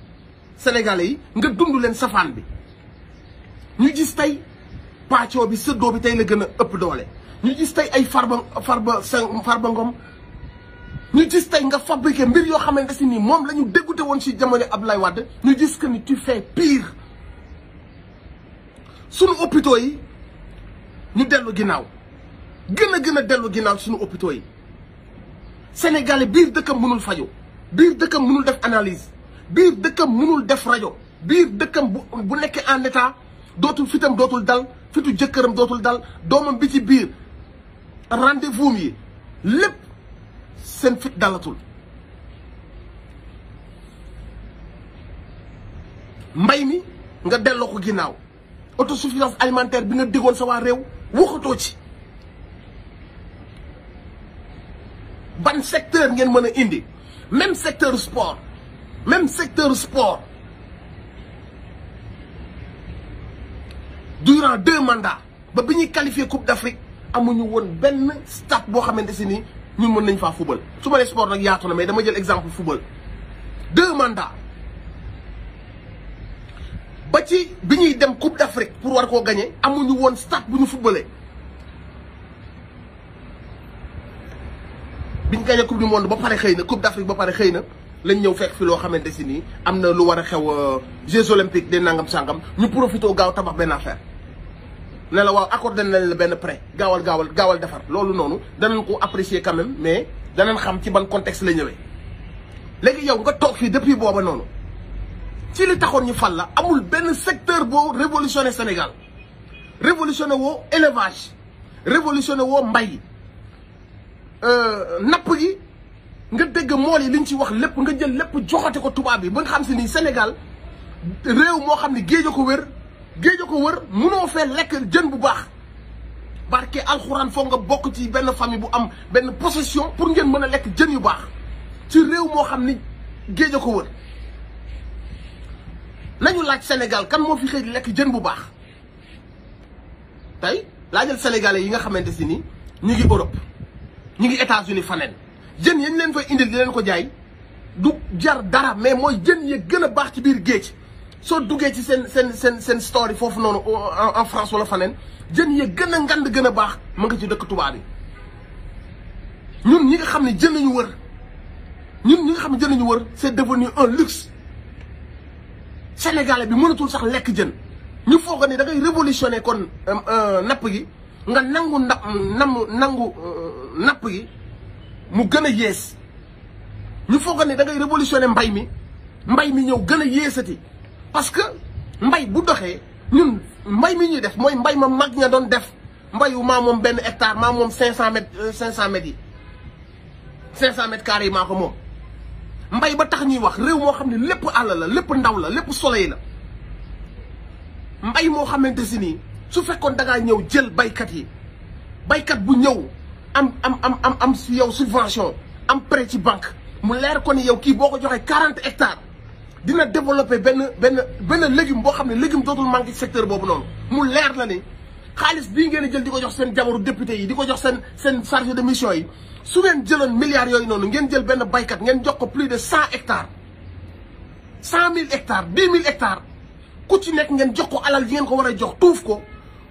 Sénégalais yi nga dund leen safaan bi. Ñu gis tey pàccoo bi sëddoo bi tey la gën a ëpp doole. Ñu gis tey ay farba farba farba ngom. Ñu gis tey nga fabriqué mbir yoo xamante si nii moom la ñu dégoûté woon ci jamono Abdoulaye Wade. Ñu gis que ni tu fais pire. Sunu hôpitaux yi ñu dellu ginnaaw. Gën a gën a dellu ginnaaw sunu hôpitaux yi. Sénégalais biir dëkkam mënul faju. Biir dëkkam mënul def analyse. Biir dëkkam mënul def rajo. Biir dëkkam bu bu nekkee en état dootul fitam dootul dal fitu jëkkëram dootul dal doomam bi ci biir rendez-vous yi lépp seen fit dalatul. Mbay mi nga delloo ko ginnaaw. Autosuffisance alimentaire bi nga diggoon sa waa réew waxatoo ci. Ban secteur ngeen mën a indi? Même secteur sport. Même secteur sport. Durant deux mandats ba bi ñuy qualifier coupe d'Afrique amuñu woon benn stade boo xamante si ni ñun mën nañ football. Su ma nee sport nag yaatu na mais dama jël exemple football. Deux mandats. Ba ci bi ñuy coupe d'Afrique pour war koo gagner amuñu woon stade bu ñu footballee bi ñu gagné coupe du monde ba pare xëy na coupe d'Afrique ba pare xëy na lañ ñëw fekk fi loo xamante si nii am na lu war a xew Jeux olympiques des nangam sangam ñu profité gaaw tabax benn affaire. Ne la waaw accordé nañ la benn prêt gaawal gaawal gaawal defar. Loolu noonu danañ ko apprécier quand même mais danañ xam ci ban contexte la ñëwee. Léegi yow nga toog fii depuis booba noonu ci li taxoon ñu fal la amul benn secteur boo révolutionné Sénégal. Révolutionné woo élevage révolutionné woo mbay napp gi nga dégg mool yi liñ ci wax lépp nga jël lépp joxate ko tubaab bi ba nga xam si ni Sénégal réew moo xam ne géej ko wër géej ko wër munoo fee lekk jën bu baax barke alxuraan foog nga bokk ci benn famille bu am benn possession pour ngeen mën a lekk jën yu baax ci réew moo xam ni géej ko wër nañu laaj Sénégal kan moo fi xëy lekk jën bu baax tey laajal sénégalais yi nga xamante si ni ñu ngi Europe ñu ngi États-Unis faneen jën yañ leen fay indil di leen ko jaay du jar dara mais mooy jën ya gën a baax ci biir géej soo duggee ci seen seen seen seen story foofu noonu en France wala faneen jën ya gën a ngand gën a baax mu nga ci dëkk tubaab yi. ñun ñi xam ne jën nañu wër ñun ñi xam ne jën nañu wër c'est un luxe sénégalais bi mënatul sax lekk jën ñu foog ni da ngay révolutionner kon napp gi nga nangu na nam nangu napp gi mu gën a yées ñu foog ni da ngay révolutionner mbay mi mbay mi ñëw gën a yéesati parce que mbay bu doxee ñun mbay mi ñuy def mooy mbay ma mag ña doon def. mbayu maa moom benn hectare maa moom cinq cent mètres cinq cent mètres yi. cent mètres ko moom. mbay ba tax ñuy wax réew moo xam ne lépp àll la lépp ndaw la lépp soleil la. mbay moo xamante si nii su fekkoon da ngaa ñëw jël baykat yi. baykat bu ñëw am am am am am si yow subvention am prêt ci banque. Mu leer ko ni yow kii boo ko joxee quarante hectares dina développer benn benn benn légume boo xam ne légume dootul manqué secteur boobu noonu. Mu leer la ni xaalis bii ngeen di jël di député yi di ko jox seen seen chargé de mission yi su ngeen milliards yooyu noonu ngeen jël benn baykat ngeen jox plus de cent hectares. cent mille hectares dix mille hectares ku ci nekk ngeen jox ko alal yi ngeen ko war a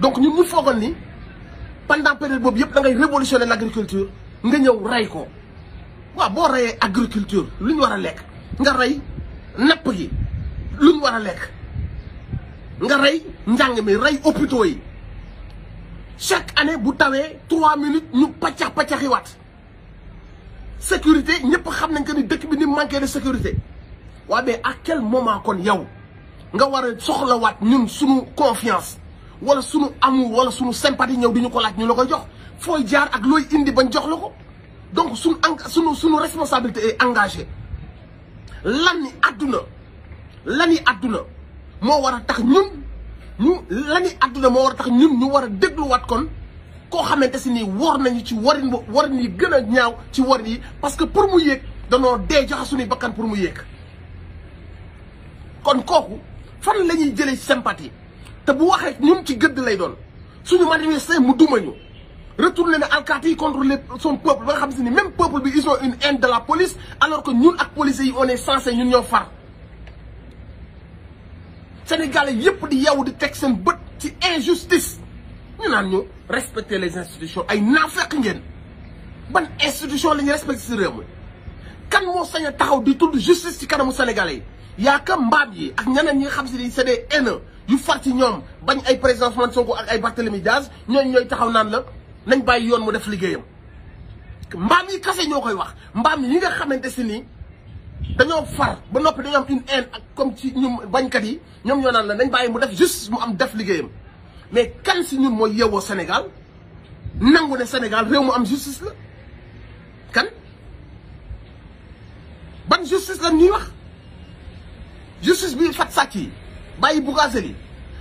donc ñun ñu foogoon ni pendant période boobu yëpp da ngay révolutionner l'agriculture nga ñëw rey ko. Waaw boo reyee agriculture lu ñu war a lekk? Nga rey napp gi. Lu ñu war a lekk? Nga rey njàng mi rey hôpitaux chaque année bu tawee trois minutes ñu paccax paccaxi waat. Sécurité ñëpp xam nañ que ni dëkk bi ni manqué de sécurité. Waaye mais à quel moment kon yow nga war a soxlawaat ñun suñu confiance? wala sunu amu wala sunu sympathie ñew diñu ko laaj ñu la koy jox. Foy jaar ak loy indi bañ jox lako donc sunu sunu sunu responsabilité est engagée. Lani aduna lani aduna mo wara tax ñun ñu lani aduna mo wara tax ñun ñu wara deglu wat kon ko xamanteni wor nañ ci worin wor ni gëna ñaaw ci wor yi parce que pour mu yek dañu dé jox suñu bakkan pour mu yek kon koku fan lañuy jëlé sympathie? Te bu waxee ñun ci gëdd lay doon. suñu manifester mu duma ñu. retourner na alkaati yi contre son peuple ba ni même peuple ils ont une haine de la police alors que ñun ak policiers yi on est censé ñun ñoo far. Sénégalais yépp di yow di teg seen injustice. ñu naan ñu respecter les institutions. ay naafeq ngeen. ban institution la ñuy respecté si réew a di tudd justice ci kanamu sénégalais yi? Yaa ka mbaam yi ak ñeneen ñi nga xam si ni des haineux yu far ci ñoom bañ ay président Ousmane Sonko ak ay Barthélémy Diaz ñooñu ñooy taxaw naan la nañ bàyyi yoon mu def liggéeyam. Mbaam yi kase ñoo koy wax. Mbaam yi nga xamante si nii dañoo far ba noppi dañoo am une haine ak comme ci ñum bañkat yi ñoom ñoo naan la nañ bàyyi mu def justice mu am def liggéeyam. Mais kan si ñun mooy yeewoo Sénégal? Nangu ne Sénégal réew mu am justice la. Kan? Ban justice la ñuy wax? Justice bi fat sàcc yi. Bàyyi Bougazelli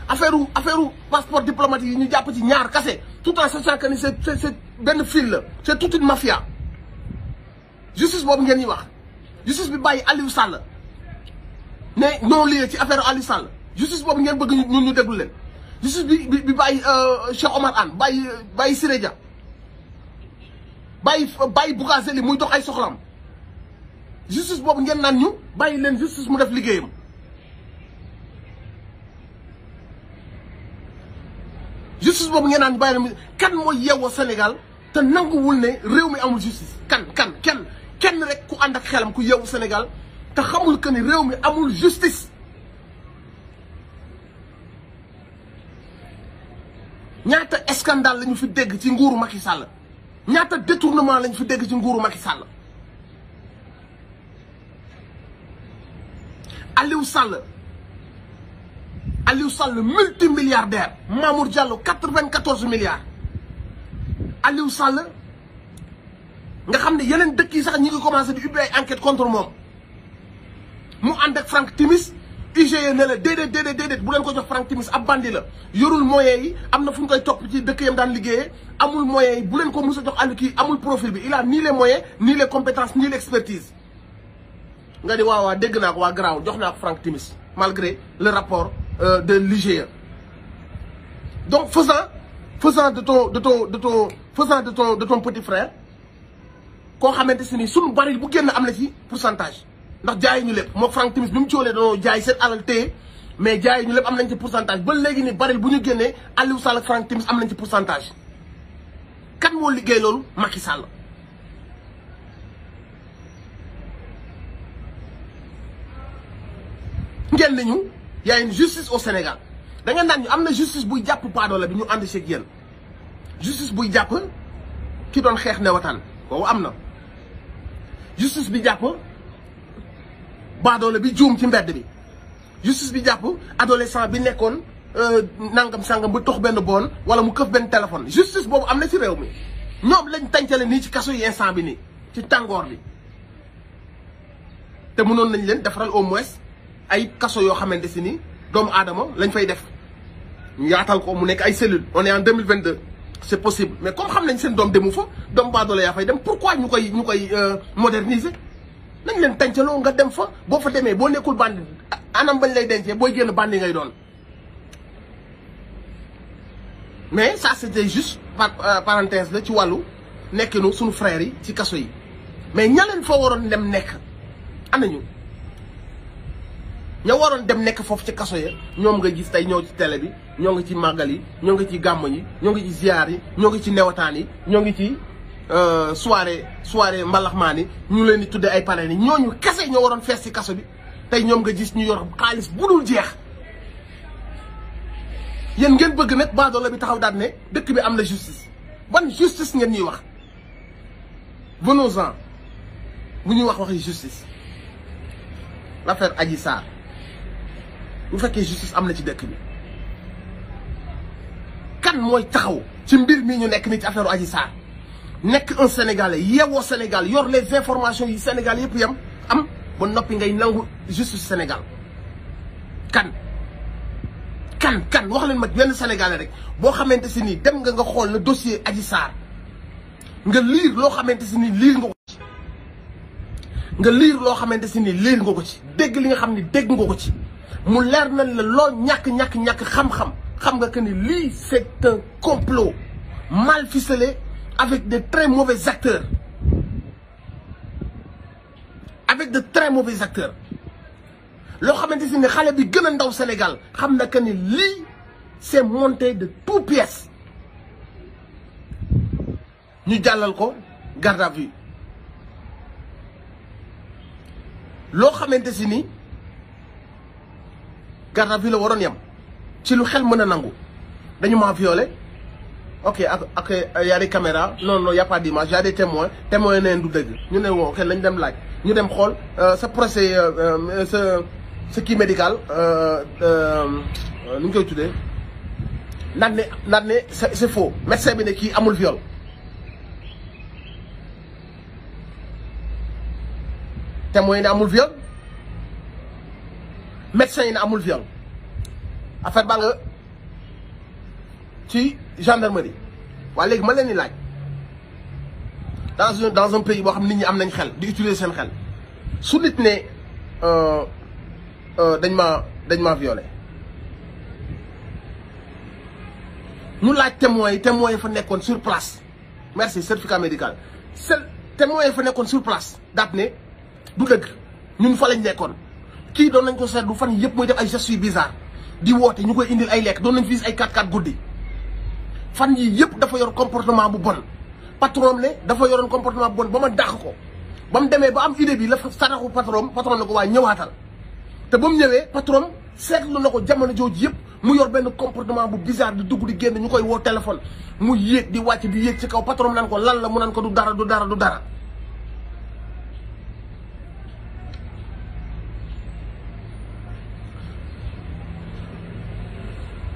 affaire affaire passeport diplomatique ñu jàpp ci ñaar kase. Tout en sachant que c'est c'est benn fil c'est toute une mafia. Justice boobu ngeen ñuy wax. Justice bi bàyyi Aliou Sall. Ne non lié ci affaire Aliou Sall. Justice boobu ngeen bëgg ñun ñu déglu leen. Justice bi bi bi bàyyi Cheikh Omar Anne bàyyi bàyyi Siré Dia. Bàyyi bàyyi Bougazelli muy dox ay soxlam justice boobu ngeen naan ñu bàyyi leen justice mu def liggéeyam justice boobu ngeen naan bàyyi leen kan mooy yeewoo Sénégal te nanguwul ne réew mi amul justice. kan kan kenn kenn rek ku ànd ak xelam ku yeewu Sénégal te xamul que réew mi amul justice. Ñaata scandale lañu fi dégg ci nguuru Macky Sall? Ñaata détournement lañu fi dégg ci nguuru Macky Sall? Aliou Sall Aliou Sall multimilliardaire. Mamour Diallo quatre-vingt-quatorze milliards. Aliou Sall nga xam ne yeneen dëkk yi sax ñi ngi commencé di ubbi ay enquête contre moom. Mu ànd ak Franck Timis IGE ne la déedéet déedéet déedéet bu Franck Timis ab bandi la. Yorul am na yi il ni les moyens ni les compétences ni l'expertise. Timis malgré le rapport de l'IGE donc faisant faisant de ton de ton de ton faisant de ton de ton petit frère koo xamante si ni suñu baril bu pourcentage. Ndax jaay ñu lépp. Moo Franck Timis bi mu coolee dañoo jaay seen alal mais jaay ñu lépp pourcentage. Ba léegi ni baril bu ñu génnee Aliou Sall ak Franck Timis am pourcentage. Kan moo liggéey loolu? Macky Sall. Ngeen nañu y a une justice au Sénégal. Da ngeen naan justice buy jàpp paadoola bi ñu ànd seeg justice buy jàpp ki doon xeex newataan boobu am na. Justice bi jàpp baadoole bi juum ci mbedd bi. Justice bi jàpp adolescent nekkoon nangam sangam tox wala mu téléphone. Justice boobu am na ci réew mi. Ñoom lañ tàncale nii ci kaso yi instant bi nii ci tàngoor bi. Nañ leen au ay kaso yoo xamante si ni doomu aadama on est en 2022 c'est possible. Mais comme xam nañ seen doom demu fa doom pourquoi ñu koy moderniser? Nañ leen tàncaloo nga mais ça c'était juste par parenthèse la frères ci yi. Mais fa dem ña waroon dem nekk foofu ci kaso ya ñoom nga gis tey ñoo ci télé bi ñoo ngi ci màggal yi ñoo ngi ci gàmm yi ñoo ngi ci ziar yi ñoo ngi ci newataan yi ñoo ngi ci soirée soirée mbalaxmaan yi ñu leen di tuddee ay parrain yi. Ñooñu kese ñoo waroon fees ci kaso bi. Tey ñoom nga gis ñu yor xaalis bu dul jeex. Yéen ngeen bëgg nag baadoola bi taxaw daal ne dëkk bi am na justice. Ban justice ngeen ñuy wax? Venons-en. Bu ñuy wax waxi justice. L'affaire Adji Sarr. Bu fekkee justice am na ci dëkk bi. kan mooy taxaw ci mbir mii ñu nekk ni ci affaire Adji Sarr? Nekk un sénégalais yeewoo Sénégal yor les informations yi Sénégal yëpp yam am ba noppi ngay nangu justice Sénégal. Kan? Kan? Kan? Wax leen ma benn sénégalais rek boo xamante si nii dem nga nga xool le dossier Adji Sarr. Nga liir loo xamante si nii liir nga nga liir loo xamante si nii liir nga ko ci. Dégg li nga xam ni dégg nga ko ci mu leer nañ la loo ñàkk ñàkk ñàkk xam-xam. Xam nga que ni c'est un complot mal ficelé avec de très mauvais acteurs. Avec de très mauvais acteurs. Loo xamante si ne xale bi gën ndaw Sénégal xam na que ni c'est monté de toutes pièces. Ñu jàllal ko garde à vue. Loo xamante ni garde à vue la waroon yem. ci lu xel a dañu maa ok ak ak y a des caméras. Non non y a pas d'image y a des témoins. Témoins neen du dëgg. Ñu ne woo kenn lañ dem laaj. Ñu dem xool sa procès sa sa kii médical nu ñu koy tuddee? Naan ne ne c'est faux. Médecin bi ne kii amul viol. Témoins yi ne amul viol médecin yi ne amul viol. Affaire baa nga ci gendarmerie. Waaye léegi ma leen di laaj. Dans un dans un pays boo xam nit ñi am nañ xel di utiliser seen xel. Su nit ne dañ ma dañ ma violé. Ñu laaj témoins yi témoins yi fa nekkoon sur place. Merci certificat médical. Seul témoin fa nekkoon sur place daat ne du dëgg. Ñun fa lañ nekkoon kii doon nañ ko seetlu fan yëpp muy def ay gestes yu di woote ñu koy indil ay lekk doon nañ fi ay 4x4 guddi. fan yii yëpp dafa yor comportement bu bon. patron ne dafa yoroon comportement bu bon ba ma dàq ko. ba mu demee ba am idée bi la saraxu patron patron ne ko waaye ñëwaatal. te ba mu ñëwee patron seetlu na ko jamono jooju yëpp mu yor benn comportement bu bizarre di dugg di génn ñu koy woo téléphone. mu yéeg di wàcc di yéeg ci kaw patron naan ko lan la mu naan ko du dara du dara du dara.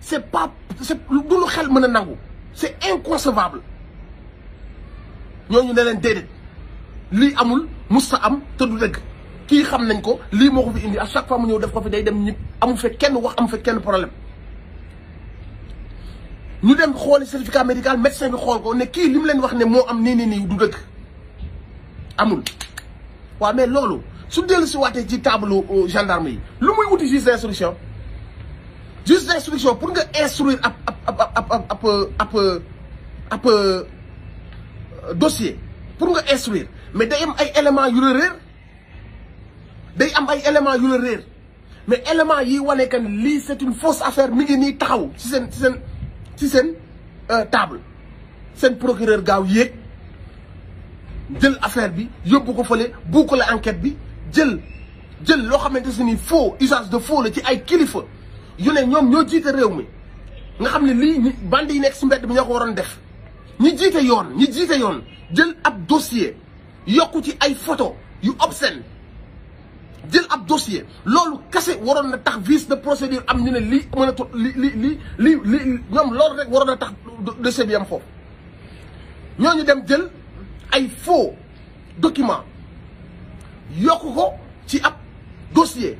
c'est pas c'est lu xel c'est inconcevable. Ñooñu ne leen déedéet. Lii amul musta am te du dëgg. Kii xam nañ ko à chaque fois mu ñëw def ko fi day dem ñib amu fekk kenn wax amu fekk kenn problème. Ñu dem xooli certificat médical médecin bi xool ko ne kii li leen wax am nii nii nii du amul. Mais loolu su dellu si waatee ci table gendarme yi lu muy wuti juge d'instruction juge d'instruction pour nga instruire ab ab dossier. Pour nga instruire. Mais day am ay éléments yu la réer. Éléments yu la mais éléments yi wane que lii c'est une fausse affaire mi ngi nii taxaw ci seen ci seen ci seen table. Procureur gaaw yéeg jël affaire bi yóbbu ko fële boucler enquête bi jël jël loo xamante faux usage de faux la ci ay kilifa yu ne ñoom ñoo jiite réew mi. nga xam ne lii ñi bande yi nekk si mbedd bi ñoo ko waroon def. ñi jiite yoon ñi jiite yoon jël ab dossier yokku ci ay photo yu obscène. jël ab dossier loolu kese waroon na tax vice de procédure am ñu ne lii mën a to li li li li li loolu rek waroon na tax dossier bi am foofu. ñooñu dem jël ay faux document yokku ko ci ab dossier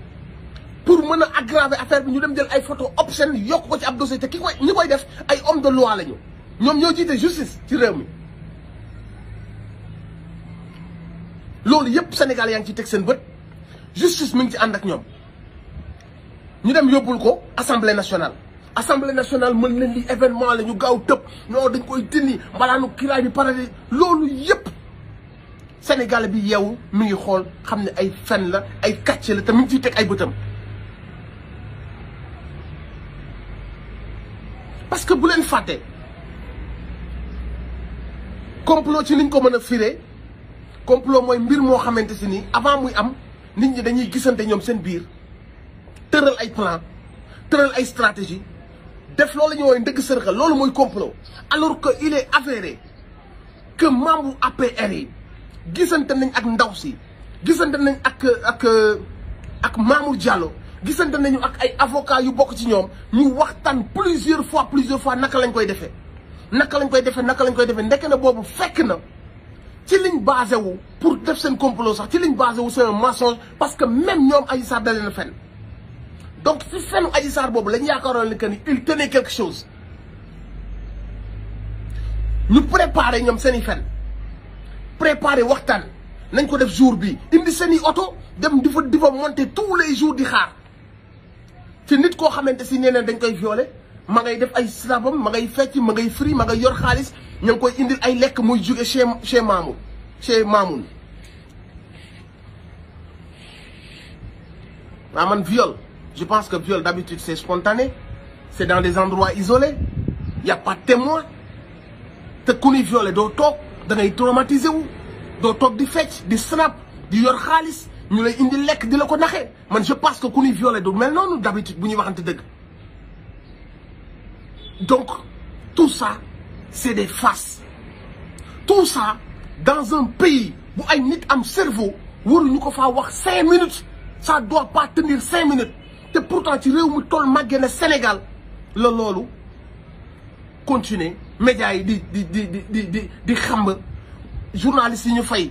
pour mën a aggraver affaire bi ñu dem jël ay photo obscène yokk ko ci ab dossier te ki koy ñi koy def ay homme de loi lañu. ñoom ñoo jiite justice ci réew mi. loolu yépp Sénégal yaa ngi ci teg seen bët. justice mi ngi ci ànd ak ñoom. ñu dem yóbbul ko assemblée nationale. assemblée nationale mën leen li événement la ñu gaaw tëb. non dañ koy dindi mbalaanu kiraay bi pare loolu yépp Sénégal bi yeewu mi ngi xool xam ne ay fen la ay kàcce la te mi ngi ciy teg ay bëtam. Parce que bu leen fàtte complot ci niñ ko mën a firee complot avant am nit ñi dañuy gisante ñoom seen biir tëral ay plan stratégie def alors que il est avéré que membre APR yi gisante nañ ak ndaw si gisante nañu ak ay avocats yu plusieurs fois plusieurs fois naka lañ koy defee. Naka lañ koy defee naka lañ koy defee ndekk na boobu fekk na ci liñ basé pour def seen complot sax ci liñ basé wu c'est un mensonge parce que même donc boobu lañ yaakaaroon ni que ni il tenait quelque chose. Ñu préparé ñoom seen i fen préparé waxtaan nañ jour bi indi seen i oto dem di monter tous les jours ci nit koo si nee dañ koy violé ma ngay def ay slabam ma ngay fecc ma ngay fri ma ngay yor xaalis koy chez chez chez Mamoun. Man viol je pense que viol d'habitude c'est spontané c'est dans des endroits isolés y a pas de témoin te ku violé doo toog da ngay traumatisé wu doo toog di snap di yor ñu lay indi lekk di la je pense que ñuy violé du mel noonu d'habitude ñuy waxante dëgg. Donc tout ça c'est des farces. Tout ça dans un pays bu ay nit am cerveau waruñu ko faa wax cinq minutes. Ça doit pas tenir cinq minutes. Te pourtant ci réew mi toll màggee na Sénégal. La loolu continuer. Médias xamb. Journalistes ñu fay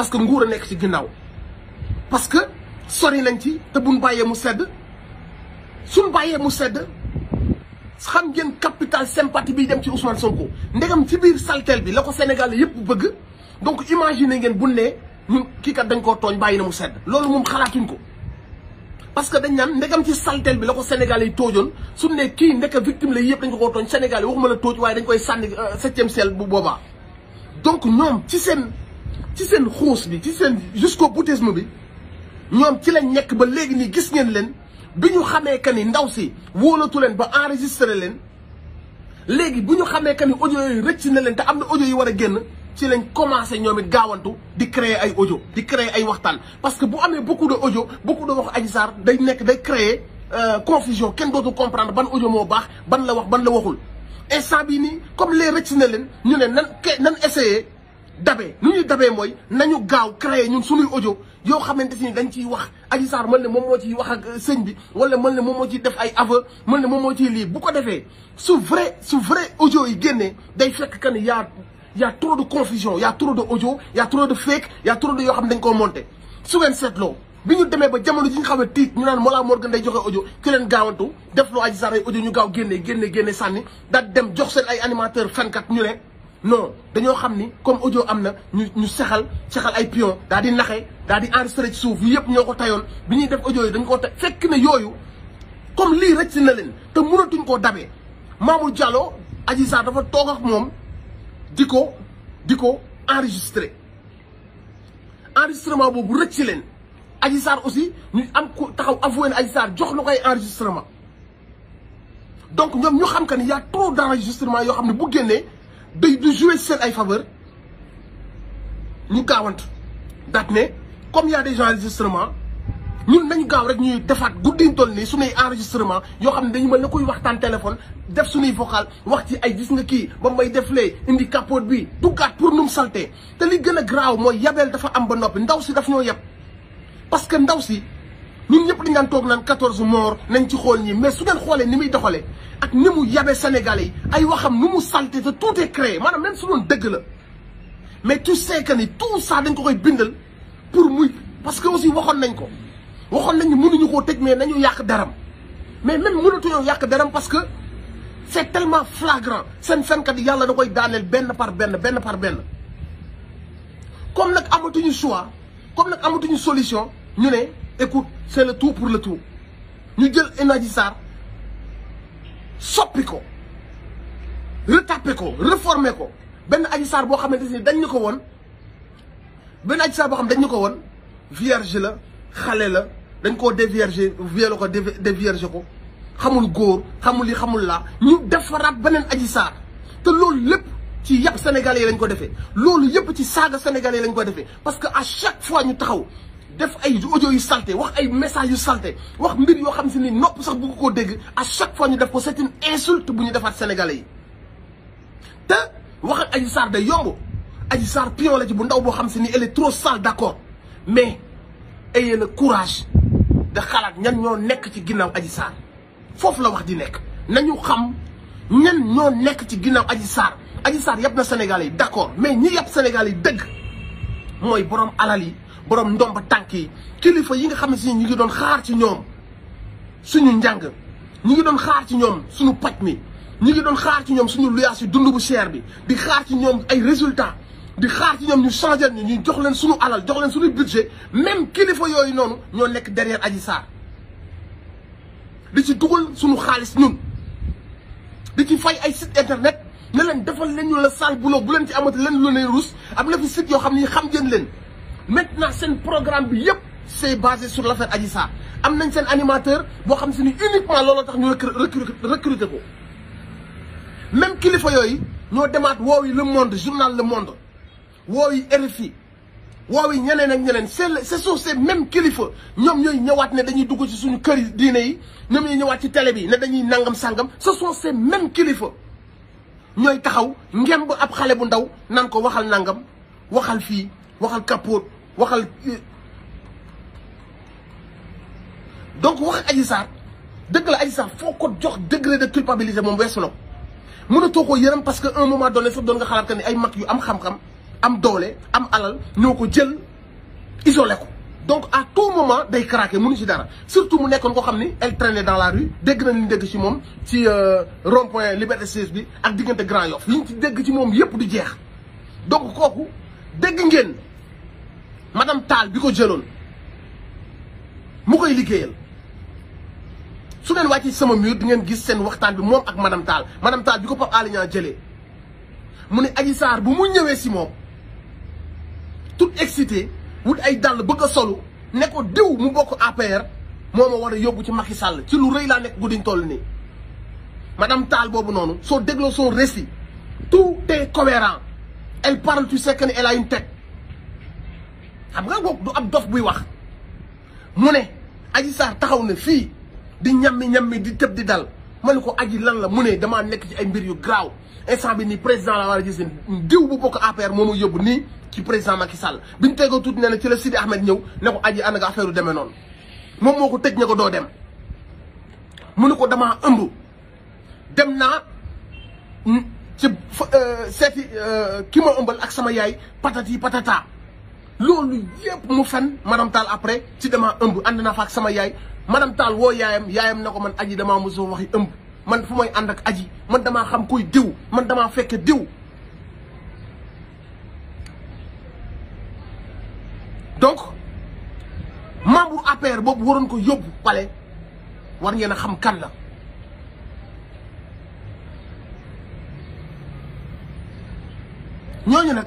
parce que nguur a nekk ci ginnaaw. parce que sori nañ ci te buñ bàyyee mu sedd. suñ bàyyee mu sedd xam ngeen capital sympathie bi dem ci Ousmane Sonko. ndegam ci biir saltel bi la ko Sénégal yëpp bëgg. donc imagine ngeen bu ne ñun kii kat dañ koo tooñ bàyyi na mu sedd. loolu moom xalaatuñ ko. parce que dañ naan ndegam ci saltel bi la ko Sénégal yi toojoon. su ne kii ndek victime la yëpp dañ ko koo tooñ. Sénégal waxuma la tooj waaye dañ koy sànni septième ciel bu donc ñoom ci ci seen xuus bi ci seen jusqu'au boutisme bi ñoom ci lañ nekk ba léegi nii gis ngeen leen bi ñu xamee que ni ndaw si wóolatu leen ba enregistré leen léegi bu ñu xamee que ni audio yooyu rëcc na leen te am na audio yu war a génn ci lañ commencé ñoom it di créer ay audio di créer ay waxtaan. Parce que bu amee beaucoup de audio beaucoup de wax Adji Sarr day nekk day créer confusion kenn dootu comprendre ban audio moo baax ban la wax ban la waxul. Instant bii nii comme les rëcc na leen ñu ne nan nan essayé dabe. Nu ñuy dabee mooy nañu gaaw créer ñun suñuy audio yoo xamante ni dañ ciy wax. Adji Sarr mën ne moom moo ciy wax ak sëñ bi wala mën ne moom moo ciy def ay aveu mën ne moom moo ciy lii. Bu ko defee su vrai su vrai audio yi génnee day fekk que ni yaa y a trop de confusion y a trop de audio y a trop de fake y trop de yoo xam ne dañ koo monté su ngeen seetloo bi ñu demee ba jamono ji nga xam ne tiit ñu naan Mollah Morgun day joxe audio ki leen gaawantu def loo Adji ay audio ñu gaaw génnee génne génne sànni daal dem jox seen ay animateur fenkat ñu ne non dañoo xam ni comme audio am ñu ñu ay pion ci ko audio yi dañ tay fekk comme lii rëcc na leen te mënatuñ Mamour Diallo dafa ak moom di ko di ko enregistré. Enregistrement boobu aussi ñu am ku taxaw jox enregistrement. Donc ñoom ñu xam que ni y a trop d' enregistrement bu day du jouer seen ay faveur ñu gaawant daat ne comme y a des enregistrements ñun nañu gaaw rek ñuy defaat guddiñ toll nii suñuy enregistrement yoo xam ne dañu mel na koy waxtaan téléphone def suñuy vocal wax ci ay gis nga kii ba may def lee indi capote bi duggaat pour num salté. Te li gën a graaw mooy yabeel dafa am ba noppi ndaw si daf ñoo yeb parce que ndaw ñun ñëpp dañ daan toog naan quatorze morts mais su ngeen xoolee ni muy doxalee ak Sénégalais yi ay waxam nu tout est créé même su doon dëgg la. Mais tu sais que ni tout ça dañ ko pour muy parce que aussi waxoon nañ ko. Waxoon nañ mënuñu koo tëj mais nañu yàq daram mais même mënatuñoo yàq daram parce que c'est tellement flagrant. Seen fenkat yi yàlla da koy par benn benn par benn. Comme nag amatuñu choix comme nag amatuñu solution ñu écoute c'est le tout pour le tout. Ñu jël Adji Sarr soppi ko retapé ko réformé ko. Benn Adji Sarr boo xamante ni dañ ñu ko woon benn Adji Sarr ko woon vierge la xale la dañ koo dévierger violé ko dévierger ko. Xamul góor xamul li xamul laa. Ñu defaraat beneen Adji Sarr. Te loolu lépp ci yàpp sénégalais yi loolu parce que chaque fois ñu taxaw def ay audio yu salté wax ay message yu salté wax mbir yoo xam si ni nopp sax bëgg koo dégg. À chaque fois ñu def ko c'est une insulte bu ñu defaat sénégalais yi. Te wax ak Adji Sarr day yomb. Adji Sarr pion bu ndaw boo xam si ni elle est trop sale d'accord. Mais ayez le courage de xalaat ñan ñoo nekk ci ginnaaw Adji Sarr. Foofu la wax di nekk. Nañu xam ñan ñoo nekk ci ginnaaw Adji Sarr. Adji Sarr yàpp na Sénégal yi d'accord. Mais ñi yàpp Sénégal yi dëgg mooy borom alal yi. Borom ndomba tànk yi. kilifa yi nga xam ne si ñu ngi doon xaar ci ñoom. suñu njàng. ñu ngi doon xaar ci ñoom suñu paj mi. ñu ngi doon xaar ci ñoom suñu luyaas dund bu cher bi. di xaar ci ñoom ay résultats. di xaar ci ñoom ñu changer ñu ñu jox leen suñu alal jox leen suñu budget. même kilifa yooyu noonu ñoo nekk derrière Adji Sarr. di ci dugal suñu xaalis ñun. di ci fay ay site internet. ne leen defal leen la sale boulot bu leen ci amati leen lu ne ruus am na fi site yoo xam ne xam ngeen leen. Maintenant seen programme bi yëpp c'est basé sur l'affaire Adji Sarr. Am nañ seen animateur boo xam si ni uniquement looloo tax ñu recruter ko. Même kilifa yooyu ñoo demaat woowi Le Monde journal Le Monde woowi RFI woowi ñeneen ak ñeneen. C'est ce sont ces mêmes kilifa. Ñoom ñooy ñëwaat ne dañuy dugg ci suñu kër yi diine yi. Ñoom ñooy ñëwaat ci télé bi ne dañuy nangam sàngam ce sont ces mêmes kilifa. Ñooy taxaw ngemb ab xale bu ndaw nan ko waxal nangam waxal fii waxal kapoot waxal donc wax Adji Sarr dëgg la Adji Sarr jox degré de culpabilité moom weesu ko. Parce que un moment donné ni ay am xam-xam am doole am alal jël donc à tout moment day craqué mënu ci dara. Surtout mu nekkoon ko xam ni elle traînait dans la rue dégg na li ñu ci moom ci rond point Liberté 6 bi ak diggante Grand Yoff. Li ñu ci dégg ci moom yépp du jeex. Donc madame Tall bi ko jëloon mu koy liggéeyal. Su ngeen wàccee sama mur di ngeen gis seen waxtaan madame Tall. Madame Tall bi ko Pape Alé Niang jëlee. Mu ne Adji Sarr tout excité wut ay dàll bëgg a solu ne ko diw mu bokk APR moo ma war a yóbbu ci Macky Sall. Ci lu madame Tall boobu noonu soo dégloo son récit tout est cohérent. Elle parle tu sais que ne elle a une tête xam nga boobu du ab dof buy wax. Mu ne aji saar taxaw na fii di ñammi ñammi di tëb di dal. Ma ne ko aji lan la? Mu ne damaa nekk ci ay mbir yu graaw instant bi nii président la war a gis diw bu bokk APR moo yóbbu nii ci président Macky Sall. Bi ñu tegoo tuuti nee na ci la Sidi Ahmed ñëw ne ko aji ana nga affaire yu moom moo ko tëj ne ko doo dem. Mu ne ko damaa ëmb. Dem naa ci seeti ki ma ëmbal ak sama yaay patati patata. Loolu yëpp mu fen madame Tall après ci damaa ëmb ànd naa fa ak sama yaay. Madame Tall woo yaayam yaayam na ko man aji damaa mosoo waxi ëmb. Man fu may ànd ak aji man damaa xam kuy diw man damaa fekke diw. Donc membre APR boobu waroon ko yóbbu pale war ngeen xam kan la. Ñooñu nag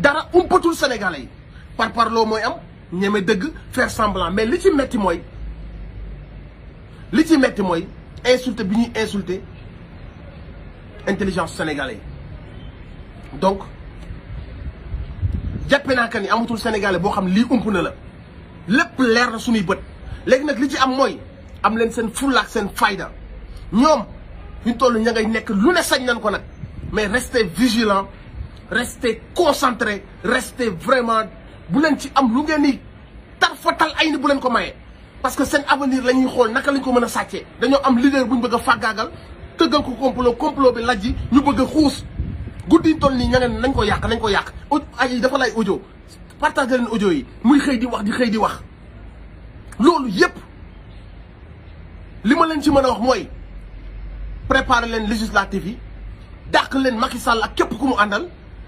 dara umpatul sénégalais par parloo mooy am faire semblant. Mais li ci metti mooy li ci insulté intelligence sénégalais donc jàppe naa que ni amatul sénégalais boo xam lii ump na la. Lépp leer na am am fayda. Ñu lu ne mais restez vigilant restez concentré restez vraiment bu leen ci am lu ngeen ni tarfatal ay ni bu leen ko mayee parce que seen avenir la ñuy xool naka lañ ko mën a sàccee. dañoo am leader bu ñu bëgg a fàggaagal ko complot complot bi lajji ñu bëgg a guddi toll nii nañ ko yàq nañ ko yàq. Aji dafa lay audio. Partagé leen audio yi. Muy xëy di wax di xëy di wax. Loolu yépp li ma leen ci mën wax mooy préparer leen législative yi dàq leen Macky Sall ak képp ku mu àndal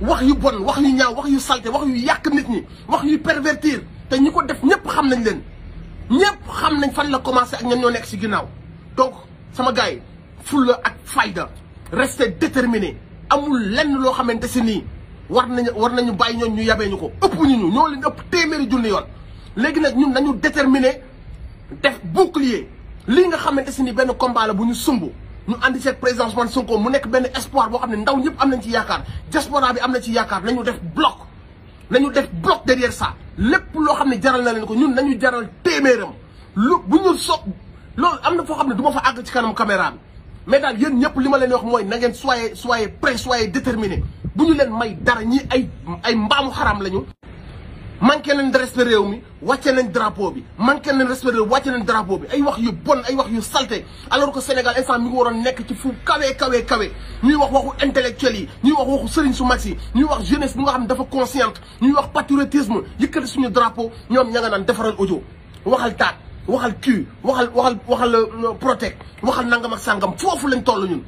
wax yu bon wax yu ñaaw wax yu salté wax yu yàq nit ñi wax yu pervertir. Te ñi def ñëpp xam nañ leen. Ñëpp xam nañ fan la commencé ak donc sama fulla ak déterminé amul lenn war war nañu bàyyi ñoon ñu ñu déterminé def bouclier. Nga combat la bu ñu ñu andi seet président Ousmane Sonko mu nekk benn espoir boo xam ne ndaw ñëpp am nañ ci yaakaar. Diaspora bi am na ci yaakaar nañu def bloc nañu def bloc derrière ça. Lépp loo xam ne jaral na leen ko ñun nañu jaral téeméeram. Lu bu ñu so loolu am na foo xam ne du ma fa àgg ci kanam caméra bi. Mais daal ñëpp li ma leen wax mooy na ngeen soyez soyez prêt soyez déterminé bu ñu leen may dara ñi ay ay mbaamu xaram lañu. Manqué nañ respect réew mi wàcce nañ drapeau bi manqué nañ respect réew wàcce nañ drapeau bi. Ay wax yu bon ay wax yu salté alors que Sénégal instant mi ngi waroon nekk ci fu kawe kawe kawe. Ñuy wax waxu intellectuel yi ñuy wax waxu sëriñ su mag si ñuy wax jeunesse bi nga xam ne dafa consciente ñuy wax patriotisme yëkkati suñu drapeau ñoom ña nga naan defaral audio. Waxal taat waxal kii waxal waxal waxal protect waxal nangam ak sàngam foofu lañ toll ñun.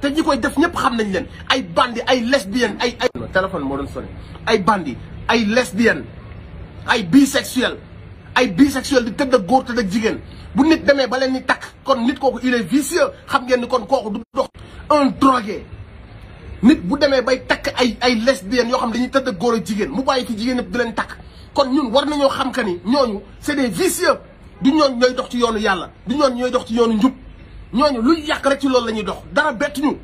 Te ñi koy def ñëpp xam nañ leen. Ay bandi ay lesbienne ay ay. Téléphone moo doon sonné. Ay bandi ay lesbienne ay bisexuel ay bisexuel di tëdd ak góor tëdd ak jigéen. Bu nit demee ba leen ni takk kon nit kooku il est vicieux. Xam ngeen ni kon kooku du dox. Un drogué. Nit bu demee bay takk ay ay lesbiennes yoo xam dañuy tëdd ak góor ak jigéen mu bàyyi fi jigéen ñëpp di leen takk. Kon ñun war nañoo xam que ni ñooñu c'est des vicieux. Du ñooñu ñooy dox ci yoonu yàlla. Du ñooñu ñooy dox ci yoonu njub. Ñooñu luy yàq rek ci loolu la ñuy dox. Dara bettuñu.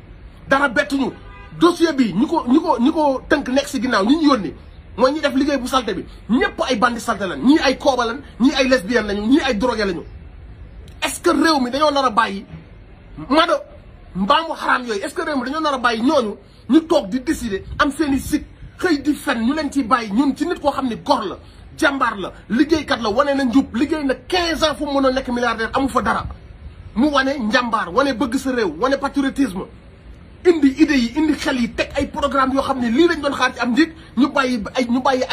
Dara bettuñu. Dossier bi ñu ko ñi ko ñi ko tënk nekk si ginnaaw ñi ñu yónni mooy ñi def liggéey bu salte bi ñëpp ay bandi salte lañ ñii ay kooba lañ ñii ay lesbienne lañu ñii ay drogué lañu. Est-ce que réew mi dañoo nar a bàyyi mado mbaamu xaraam yooyu est-ce que réew mi dañoo nar a bàyyi ñooñu ñu toog di décider am seeni site xëy di fen ñu leen ci bàyyi ñun ci nit koo xam ne gor la jàmbaar la liggéeykat la wane na njub liggéey na 15 ans fu mu mën a nekk milliardaire amu fa dara. Mu wane njàmbaar wane bëgg sa réew wane patriotisme. Indi idées yi indi xel yi ay programme yoo xam ne lañ doon xaar ci am njiit ñu bàyyi ay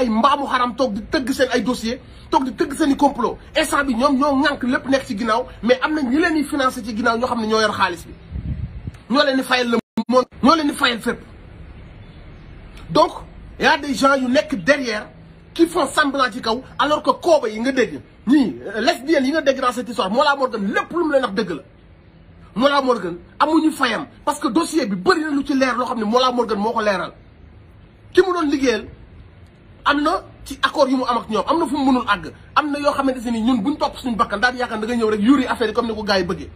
ñu dossier toog di tëgg seen complot. Instant bi ñoom ñoo ŋànk lépp nekk ci mais am na ñi leen di financé ci ginnaaw ñoo xam ne ñoo yor xaalis bi. Ñoo leen di fayal donc y a des gens yu nekk derrière qui font semblant ci kaw alors que kooba yi nga dégg ñii lesbiennes yi nga dégg dans cette histoire Mollah Morgun lépp lu leen wax Mollah Morgun amuñu fayam parce que dossier bi bëri na lu ci leer loo xam ne Mollah Morgun moo ko leeral. Ki mu doon liggéeyal am na ci accord yu mu am ak ñoom am na fu mu mënul àgg am na yoo ñun buñ topp suñu bakkan daal yaakaar nga ñëw rek yuri affaire yi comme ni ko gars yi bëggee.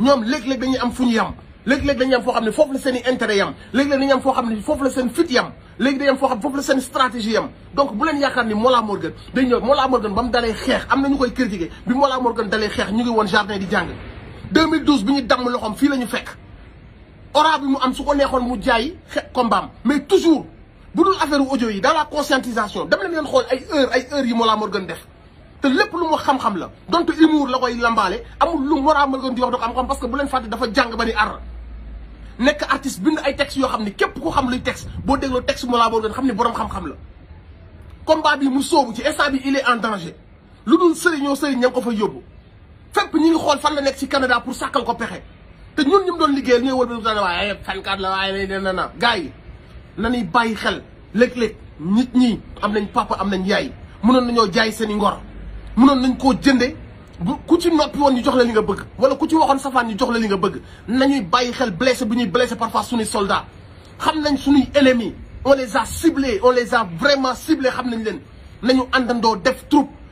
Ñoom léeg-léeg dañuy am fu ñu yam léeg-léeg dañuy am foo xam ne foofu la seen intérêt yam léeg-léeg dañuy am foo xam ne la seen fit yam léegi dañuy am foo xam ne la seen stratégie yam. Donc bu leen yaakaar ni Mollah Morgun day ñëw Mollah Morgun ba mu dalee xeex am na ñu critiquer bi Mollah Morgun dalee xeex ñu ngi woon jardin di jàng 2012 bi ñu damm loxoom fii la ñu fekk. Ora bi mu am su ko mu jaay xe combat mais toujours bu dul affaire audio yi dans la conscientisation dem leen ngeen xool ay heure ay heures yi Mollah Morgun def. Te lépp lu mu xam-xam la. Donte humour la koy lambaale amul lu Mollah Morgun di wax da ko xam-xam parce que bu leen fàtte dafa jàng ni ar nekk artiste bind ay textes yoo xam ne képp ku xam luy texte boo dégloo texte Mollah Morgun xam ne borom xam-xam la. Combat bi mu soobu ci instant bi il est en danger. Lu dul sëriñoo sëriñ ña ngi ko fa yóbbu fépp ñi ngi xool fan la ci Canada pour sàkkal ko pexe. te ñun ñu doon liggéeyal ñooy la papa am nañ yaay jaay seen ngor nañ ku ci ñu jox la li nga bëgg parfois suñuy soldats. Xam nañ on les a ciblés on les a vraiment ciblés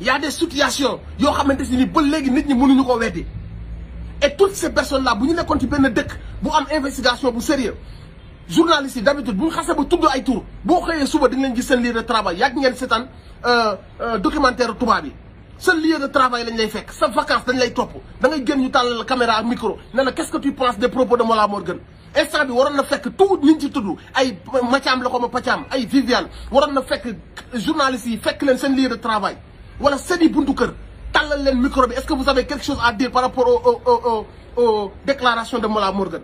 y a des situations yoo xamante ba léegi nit ñi mënuñu ko weddi. Et toutes ces personnes là bu ñu nekkoon ci benn dëkk bu am investigation bu sérieux journalistes d'habitude bu ñu ba tudd ay tur boo xëyee suba dañ leen gis seen lieu de travail. Yàgg ngeen seetaan documentaire tubaab yi. Sa lieu de travail lañ lay fekk sa vacance dañ lay topp. Da ngay génn ñu caméra ak micro ne qu'est-ce que tu penses des propos de Mollah Morgun? Instant bi waroon na fekk tout niñ ci tudd ay Mathiam la ko ma Pathiam ay Viviane waroon na fekk journalistes yi fekk leen lieu de travail wala seen i est-ce que vous avez quelque chose à dire par rapport au au au aux déclarations de Mollah Morgun?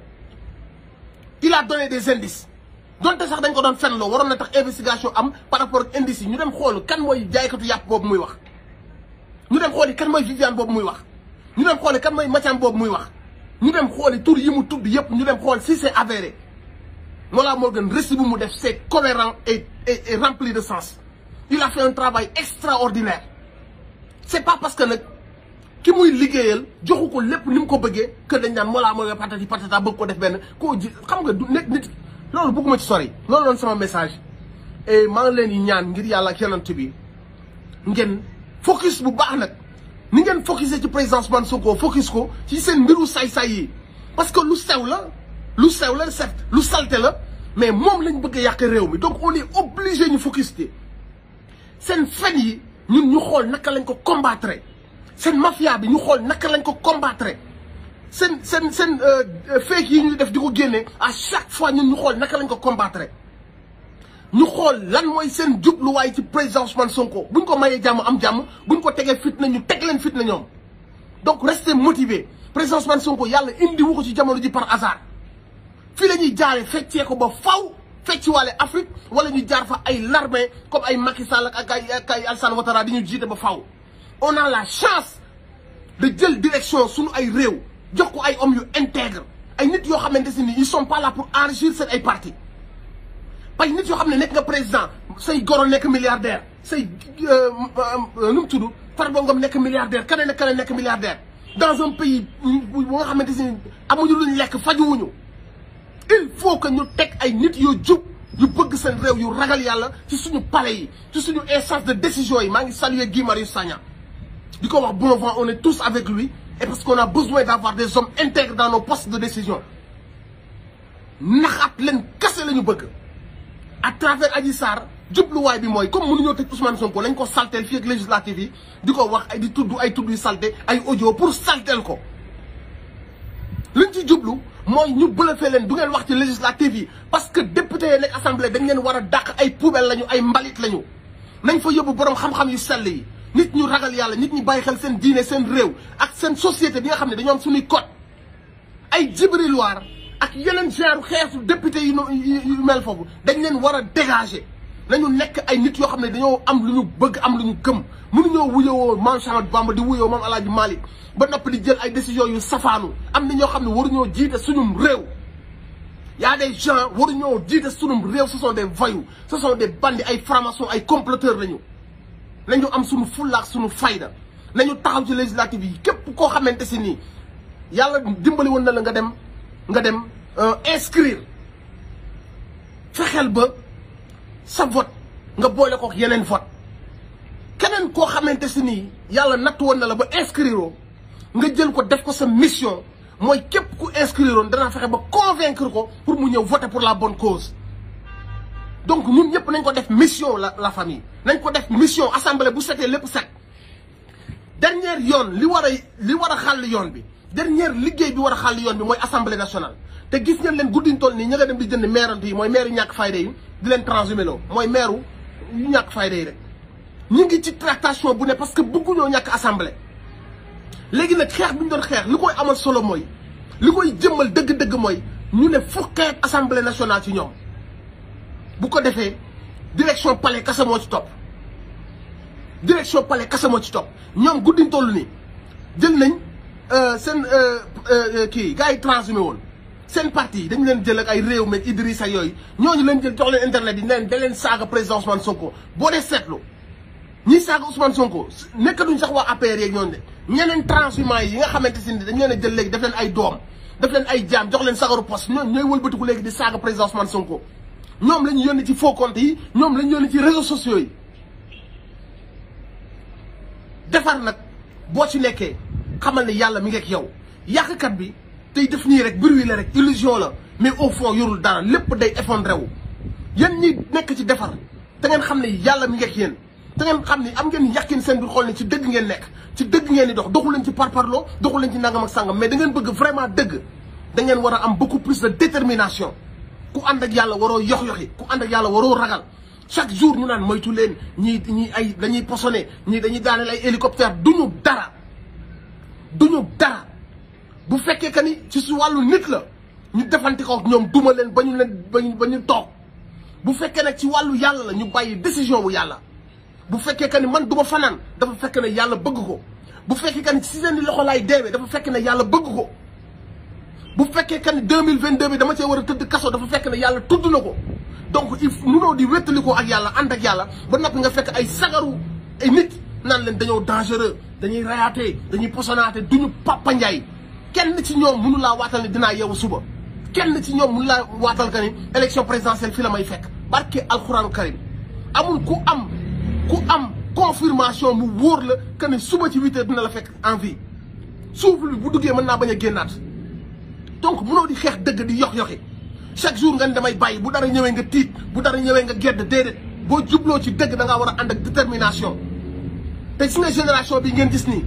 Il a donné des indices. Donte investigation par rapport ak indices yi. Ñu si c'est avéré. Def c'est cohérent et et rempli de sens. Il a fait un travail extraordinaire c'est pas parce que nag ki muy liggéeyal joxu ko lépp ni mu ko bëggee que dañ naan Mollah Morgun patati patata bëgg ko def benn koo xam nga du nit loolu bëgguma ci sori. Loolu doon sama message. Et maa ngi leen ñaan ngir ak yonent bi focus bu baax ni ngeen président focus ko ci seen mbiru say-say parce que lu sew la lu sew mais lañ bëgg donc on est obligé ñu focus ci seen fen ñun ñu xool naka lañ ko combattre. Mafia bi ñu xool naka lañ ko combattre. Seen seen seen fake yi ñu def à chaque fois ñun ñu xool naka lañ ko combattre. Ñu xool lan mooy seen jubluwaay ci président Ousmane Sonko. Buñ ko am buñ ko fitna ñu leen fitna donc restez motivé président Ousmane Sonko yàlla indi wu ko ci jamono ji par hasard. Fii la ñuy faw fecci waale Afrique wala ñu jaar fa ay comme ay Macky Sall ak ay ay Alassane Ouattara di ñu on a la chance de jël direction suñu ay réew jox ko ay hommes yu intègre ay nit yoo xamante ni ils sont pas là pour enrichir seen ay parti. Nit ne président say goro nekk milliardaire say nekk milliardaire milliardaire. Dans un pays fajuwuñu il faut que ñu teg ay nit yu jub yu bëgg seen réew yu ragal yàlla ci suñu palais yi ci suñu instance de décision yi. Maa ngi saluer Guy Marius Sagna. Di ko wax bon vent on est tous avec lui et parce qu'on a besoin d'avoir des hommes intègres dans nos postes de décision. Naxaat leen kase la ñu bëgg. À travers Adji Sarr jubluwaay bi mooy comme mënuñoo tëj Ousmane Sonko lañ ko salteel fii ak législative yi di ko wax ay di tudd ay tudd yu salte ay audio pour salteel ko. Liñ ci jublu mooy ñu bëlëfee leen du ngeen wax législative parce que député yi nekk assemblée dañ leen war a dàq ay poubelle lañu ay mbalit lañu. Nañ fa yóbbu borom xam-xam yu sell yi. Nit ñu ragal yàlla nit ñi bàyyi xel seen diine seen réew ak seen société bi nga xam ne am suñuy code. Ay Djibril War ak yeneen genre député yu mel foofu dañ leen nañu nekk ay nit yoo xam ne dañoo am lu ñu bëgg am lu ñu gëm. Mënuñoo wuyoo maam Cheikh Bamba di wuyoo maam El Hadj ba noppi di jël ay décisions yu safaanu. Am na ñoo xam ne waruñoo jiite suñum réew. y a des gens waruñoo jiite sunum réew ce sont des voyous ce sont des bandits ay francs-maçons ay comploteurs lañu. nañu am suñu fullaak suñu fayda. Nañu taxaw ci législative yi. Képp koo xamante si nii yàlla dimbali woon na la nga dem nga dem inscrire. Fexeel ba sa vote nga boole ko yeneen vote. Keneen koo xamante si nii yàlla natt woon na la ba inscrire nga jël ko def ko sa mission. Mooy képp ku inscrire woon danaa fexe ba convaincre ko pour mu ñëw voter pour la bonne cause. Donc ñun ñëpp nañ ko def mission la la famille. Nañ ko def mission assemblée bu setee lépp set. Dernière yoon li war a li war a xàll bi. Dernière liggéey bi war a xàll yoon bi mooy assemblée nationale te gis ngeen leen guddiñ toll ña nga dem di jënd mooy maire ñàkk fayda yi di leen transhumé loo mooy maire yu tractation parce que bëgguñoo ñàkk assemblée. Léegi nag xeex bi ñu doon xeex li koy amal solo mooy li koy jëmmal dëgg-dëgg mooy ñu ne assemblée nationale ci ñoom. Bu direction palais kasa moo ci direction palais kasa moo ci topp. Ñoom guddiñ toll jël nañ seen kii gars yi seen parti yi dañu leen jël ak ay réew meeg Idrissa yooyu ñooñu leen jël jox leen internet yi ne leen da leen saaga président Ousmane Sonko. Boo dee seetlu ñiy saaga Ousmane Sonko nekkatuñ sax waa APR yeeg ñooñu de. Ñeneen transhumants yi nga xamante si ni dañ leen jël léegi def leen ay doom def leen ay jaam jox leen sagaru poste ñooñu ñooy wëlbatiku léegi di saaga président Ousmane Sonko. Ñoom la ñu yónni ci faux compte yi ñoom la ñu yónni ci réseaux sociaux yi. Nag boo ci nekkee xamal ne yàlla mi ngi yow. Yàqkat bi tey def nii rek bruit la rek illusion la. Mais au fond yorul dara lépp day effondré wu. yéen ñi nekk ci defar te ngeen xam ne mi ngi ak yéen. Te ngeen ne am ngeen yàqin seen biir xool ne ci dëgg ngeen nekk. Ci dëgg ngeen di dox doxu leen ci parparloo doxu leen ci nangam ak sàngam mais da ngeen bëgg vraiment dëgg. Da ngeen war am beaucoup plus de détermination. ku ànd ak yàlla waroo yox-yoxi ku ànd ak yàlla waroo ragal. Chaque jour ñu naan moytu leen ñii ñii ay dañuy posone ñii dañuy daaneel ay hélicoptère duñu dara. Duñu dara bu fekkee que ni ci su wàllu nit la ñu defanti ko ñoom duma leen ba ñu leen ba ñu toog. Bu fekkee nag ci wàllu yàlla la ñu bàyyi décision bu yàlla. Bu fekkee que ni man duma fanaan dafa fekk ne yàlla bëgg ko. Bu fekkee que ni ci seen loxo laay deewee dafa ne yàlla bëgg ko. Bu fekkee que ni mille vingt deux bi dama cee war a tëdd kaso dafa fekk ne yàlla tudd na ko. Donc il munoo di wéttali ko ak yàlla ànd ak yàlla ba noppi nga fekk ay sagaru ay nit naan leen dañoo dangereux dañuy rayaatee dañuy posonaate duñu Papa Ndiaye. Kenn ci ñoom mënu laa waatal ne dinaa yeewu suba. kenn ci ñoom mënu laa waatal que ni élection présidentielle fi la may fekk. barke alxuraanu karim. amul ku am ku am confirmation mu wóor la que ne suba ci huit heures dina la fekk en vie. Suuf bi bu duggee mën naa bañ a génnaat. Donc mënoo di xeex dëgg di yox yoxi chaque jour nga ne damay bàyyi bu dara ñëwee nga tiit bu dara ñëwee nga gedd déedéet. Boo jubloo ci dëgg da ngaa war a ànd ak détermination. Te gis nga génération bi ngeen gis nii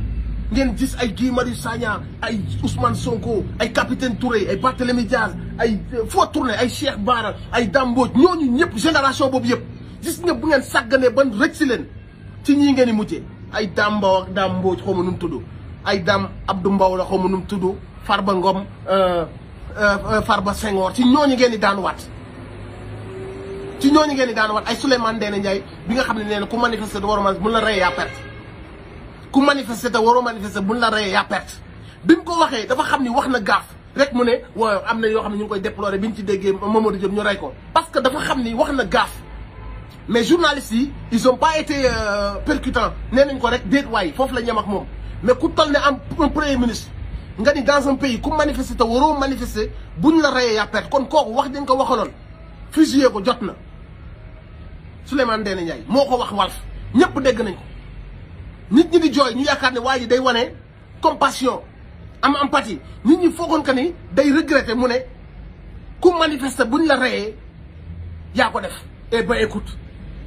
ngeen gis ay Guy Marius ay Ousmane Sonko ay capitaine Touré ay Barthélémy Diaz ay foo tourné ay Cheikh Bara ay Dame Mbodj ñooñu ñëpp génération boobu yëpp. Gis nga bu ngeen sàgganee ban rëcc si leen ci ñii ngeen di ay Dame Mbow ak Dame Mbodj xaw ma nu mu tudd. Ay Dame Abdou Mbow la xaw ma nu mu tudd. Farba Ngom Farba Senghor ci ñooñu ngeen di daan waat. Ci ñooñu ngeen di daan waat ay Souleymane Ndéné Ndiaye bi nga xam ne nee na ku manifester te a man mun la rey ku manifester te waroo manifester buñ la reyee yaa perte. Bi ko waxee dafa xam ni wax na gaaf rek mu ne waaw ñu koy parce que dafa na mais journalistes yi ils ont pas été percutants. Nee nañ ko rek déet mais ku toll ne am un premier ministre nga ni dans un pays ku manifester te waroo manifester buñ la reyee perte. Kon kooku wax dañ ko waxaloon. Fusillé ko jot Souleymane Ndiaye wax nit ñi di jooy ñu yaakaar ne waa ji day wane compassion am empathie. Nit ñi foogoon que ni day regretter mu ne ku manifester buñ la reyee yaa ko def. Et ba écoute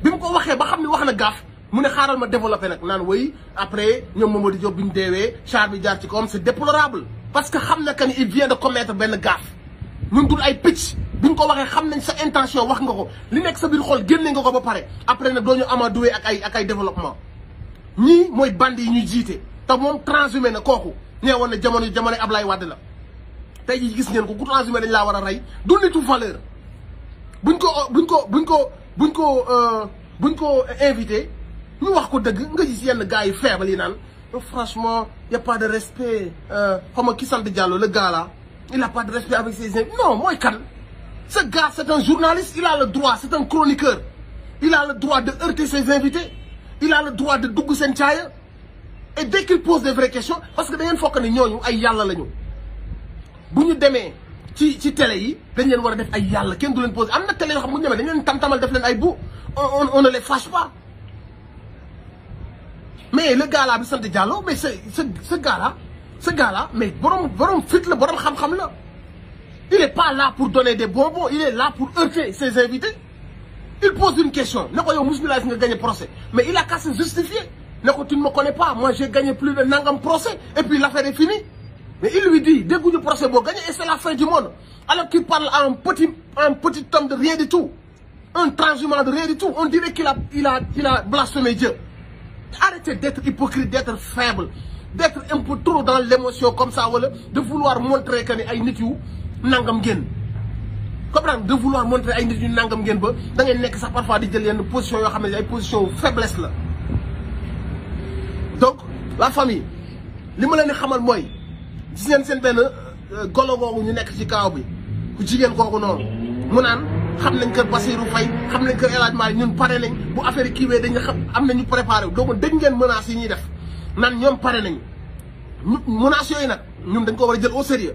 bi mu ko waxee ba xam ne wax na gaaf mu ne xaaral ma développé nag naan way après ñoom Mamadou Diop bi ñu deewee char bi jaar ci kawam c'est déplorable. Parce que xam na que ni il vient de commettre benn gaaf. Ñun dul ay picc. Bi ñu ko waxee xam nañ sa intention wax nga ko. Li nekk sa biir xol génne nga ko ba pare. Après nag doo ñu amadoué ak ay ak ay développement. Ñii mooy bandi yi ñuy jiite te moom transhumé na kooku jamono jamono Ablaye Wade la. tey jii gis ngeen ko ku transhumé dañ laa war du nitu valeur. buñ ko buñ ko buñ ko buñ ko buñ ko invité ñu wax ko dëgg nga gis yenn gars faible yi naan franchement y a pas de respect xaw ma ki sant Diallo le gars là il a pas de respect avec ses non mooy kan? Ce gars c'est un journaliste il a le droit c'est un chroniqueur. Il a le droit de heurter ses invités il a le droit de dugg seen caaya. Et dès qu'il pose des vraies questions parce que da ngeen fokk ne ay lañu. Ci ci a def ay yàlla kenn du leen posé am télé xam dañ leen on on ne les fâche pas. Mais le gars là bi sant Diallo mais ce ce ce gars là ce gars là mais la. Il est pas là pour donner des bonbons il est là pour heurter ses invités il pose une question. Mais il a qu'à se justifier. Tu ne me connais pas. Moi j'ai gagné plus de procès. Et puis l'affaire est finie. Mais il lui dit dégguñu procès boo gagné et c'est la fin du monde. Alors qu'il parle à un petit un petit homme de rien du tout. Un transhumant de rien du tout. On dirait qu'il a il a il a blasphémé Dieu. Arrêtez d'être hypocrite d'être faible d'être un peu trop dans l'émotion comme ça de vouloir montrer ni ay nit yu nangam ngeen comprendre de vouloir montrer ay nit yu nangam ngeen ba da ngeen nekk sax parfois di jël yenn position yoo xam ay position faiblesse la. Donc la famille li ma leen di xamal mooy gis ngeen seen benn golo googu ñu nekk ci kaaw bi ku jigéen kooku noonu mu naan xam nañ kër Bassirou Faye xam nañ kër El Hadj ñun pare nañ bu affaire yi kiiwee dañu xam am nañu préparé donc dégg ngeen menaces yi ñuy def naan ñoom pare nañ. Menaces yooyu nag ñun dañ ko war jël au sérieux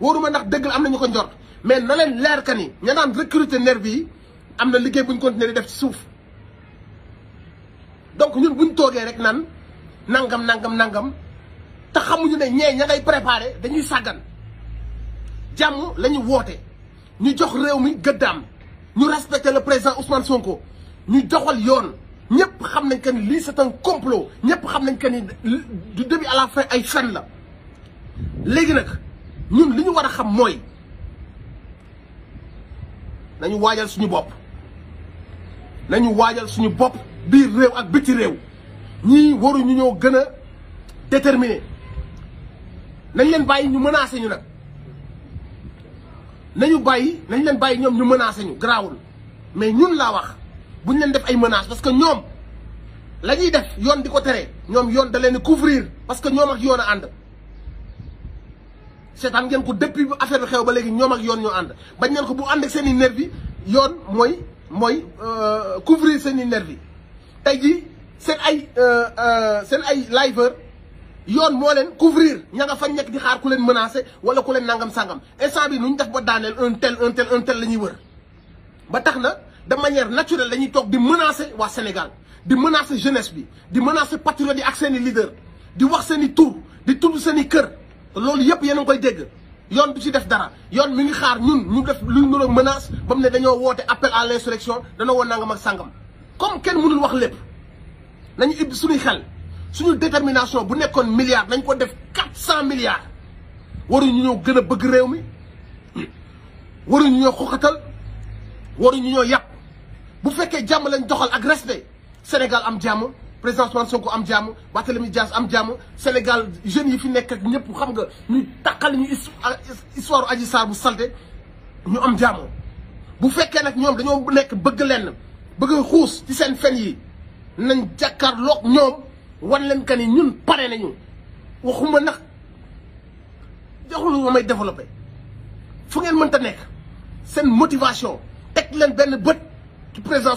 wóoruma ndax la am nañu ko njort. Mais na leen leer ka ni ña recruter nervi yi am na liggéey bu ñu continuer def ci suuf. Donc ñun buñ toogee rek nan nangam nangam nangam te xamuñu ne ñee ña ngay préparé dañuy sàggan. Jàmm la ñu woote. Ñu jox réew mi gëddaam. Ñu respecter le président Ousmane Sonko. Ñu doxal yoon. Ñëpp xam nañ que lii c'est un complot. Ñëpp xam nañ que du début à la fin ay la. Léegi nag ñun li ñu war a xam mooy nañu waajal suñu bopp. nañu waajal suñu bopp biir réew ak biti réew. ñii waruñu ñoo gën a déterminé nañ leen bàyyi ñu menacé ñu nag. nañu bàyyi nañ leen bàyyi ñoom ñu menacé ñu garaawul. mais ñun laa wax buñ leen def ay menaces parce que ñoom la ñuy def yoon di ko tere ñoom yoon da leen couvrir parce que ñoom ak yoon a ànd. Seetaan ngeen ko depuis bu affaire bi xew ba léegi ñoom ak yoon ñoo ànd. Bañ ngeen ko bu ànd nervi yoon mooy mooy couvrir seen i nervi. Tey jii seen ay seen ay liveur yoon moo couvrir. Ña nga fa nekk di xaar ku leen menacé wala ku leen nangam sangam. Instant bi nu ñu def ba daaneel un tel un tel un tel la ñuy wër. Ba de manière naturelle dañuy toog di menacer waa Sénégal di menacer jeunesse bi di menacer patriotes yi ak seen leader di wax seen i tur di tudd seen i kër loolu yëpp yéen a koy dégg. yoon du ci def dara. yoon mi ngi xaar ñun ñu def luy nuroog menace ba mu ne dañoo woote appel à l'insurrection dañoo woon nangam ak sàngam comme kenn mënul wax lépp. nañu ibbi suñuy xel. suñu détermination bu nekkoon milliard nañ ko def quatre cent milliards. waruñu ñoo gën a bëgg réew mi. waruñu ñoo xoxatal waruñu ñoo yàpp. bu fekkee jàmm lañ doxal ak respect Sénégal am jàmm. Président Ousmane Sonko am jàmm Barthélémy Dias am jàmm Sénégal jeunes yi fi nekk ak ñëpp xam nga ñu histoire Adji Sarr bu salte ñu am jàmm. Bu fekkee nag ñoom dañoo nekk bëgg lenn bëgg xuus ci seen fen yi nañ wan leen ni ñun nañu. Waxuma joxul motivation leen benn ci président